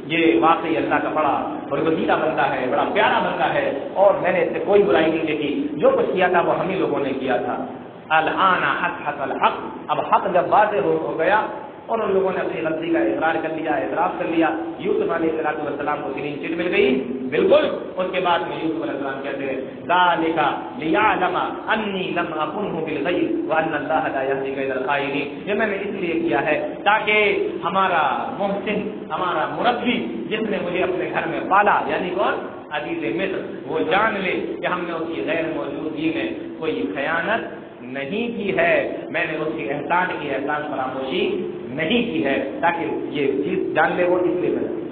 یہ واقعی اللہ کا بڑا اور وزیرہ بنتا ہے، بڑا پیارا بنتا ہے۔ اور میں نے اس سے کوئی برائی نہیں دیکھی۔ جو کچھ کیا تھا، وہ ہم ہی لوگوں نے کیا تھا۔ الآن حق حق الحق۔ اب حق جب واضح ہو گیا اور ان لوگوں نے اپنی غلطی کا اقرار کر لیا، اعتراف کر لیا۔ یوسف علیہ السلام والسلام کو کلین چٹ مل گئی۔ بالکل، اس کے بعد میں یوسف علیہ السلام کہتے ہیں، ذالک لیعلم انی لم اكنه بالغیب وان اللہ لا يهدي كيد الخائنین یہ میں نے اس لیے کیا ہے تاکہ ہمارا محسن، ہمارا مربی، جس نے مجھے اپنے گھر میں پالا یعنی کون؟ عزیز مصر، وہ جان لے کہ ہم نے اس کی غیر موجودگی میں کوئی خیانت نہیں کی ہے۔ میں نے اس کی احسان کی، احسان فراموشی نہیں کی ہے تاکہ یہ چیز جان لے وہ اس لیے میں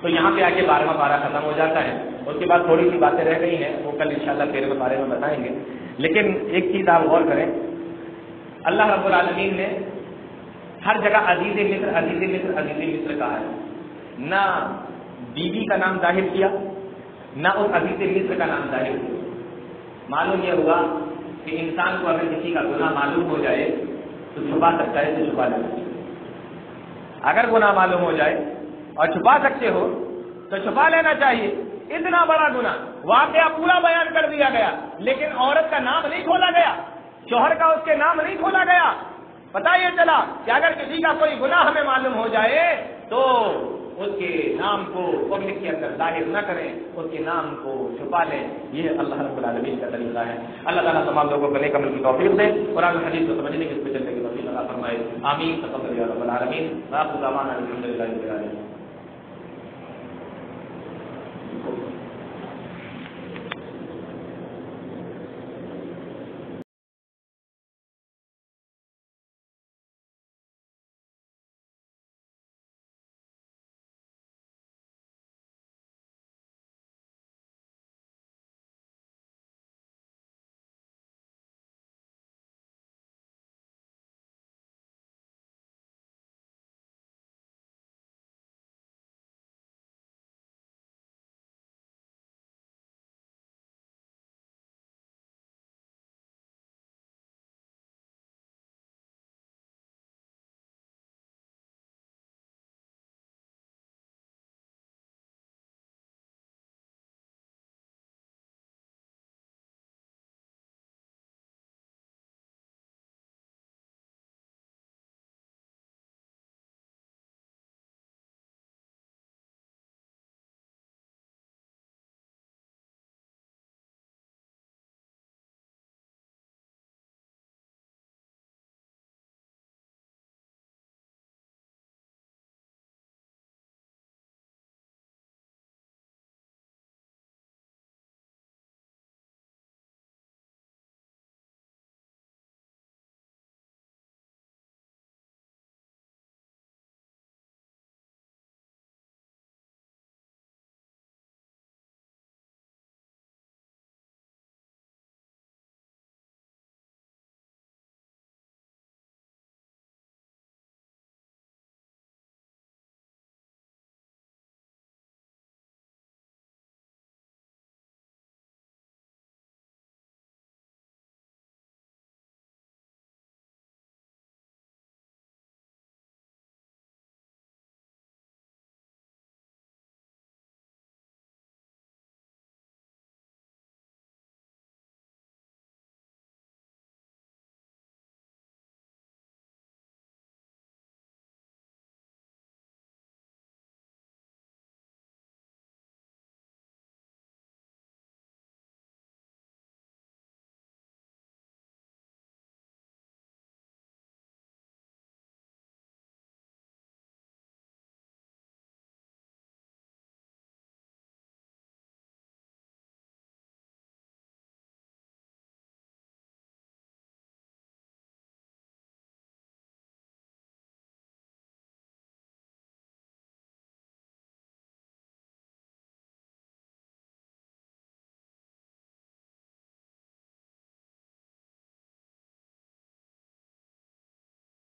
تو یہاں پہ آ کے بارہواں پارا ختم ہو جاتا ہے۔ اس کے بعد تھوڑی سی باتیں رہ گئی ہیں، وہ کل ان شاء اللہ بارے میں بتائیں گے۔ لیکن ایک چیز آپ غور کریں، اللہ رب العالمین نے ہر جگہ عزیز مصر عزیز مصر عزیز مصر کہا ہے۔ نہ بیوی کا نام ظاہر کیا، نہ اس عزیز مصر کا نام ظاہر کیا۔ معلوم یہ ہوا کہ انسان کو اگر کسی کا گناہ معلوم ہو جائے تو چھپا سکتا ہے تو چھپا لینا اگر گناہ معلوم ہو جائے اور چھپا سکتے ہو، تو چھپا لینا چاہیے۔ اتنا بڑا گنا واقعہ پورا بیان کر دیا گیا، لیکن عورت کا نام نہیں کھولا گیا۔ شوہر کا اس کے نام نہیں کھولا گیا۔ پتا یہ چلا کہ اگر کسی کا کوئی گناہ ہمیں معلوم ہو جائے، تو اس کے نام کو پبلک کے اندر ظاہر نہ کریں، اس کے نام کو چھپا لیں۔ یہ اللہ رب العالمین کا طریقہ ہے۔ اللہ تعالیٰ تمام لوگوں کو نیک عمل کی توفیق دے قرآن حدیث کو سمجھنے کی اس کی توفیق اللہ فرمائے۔ آمین۔ تفضل یا رب العالمین۔ آپ الحمد للہ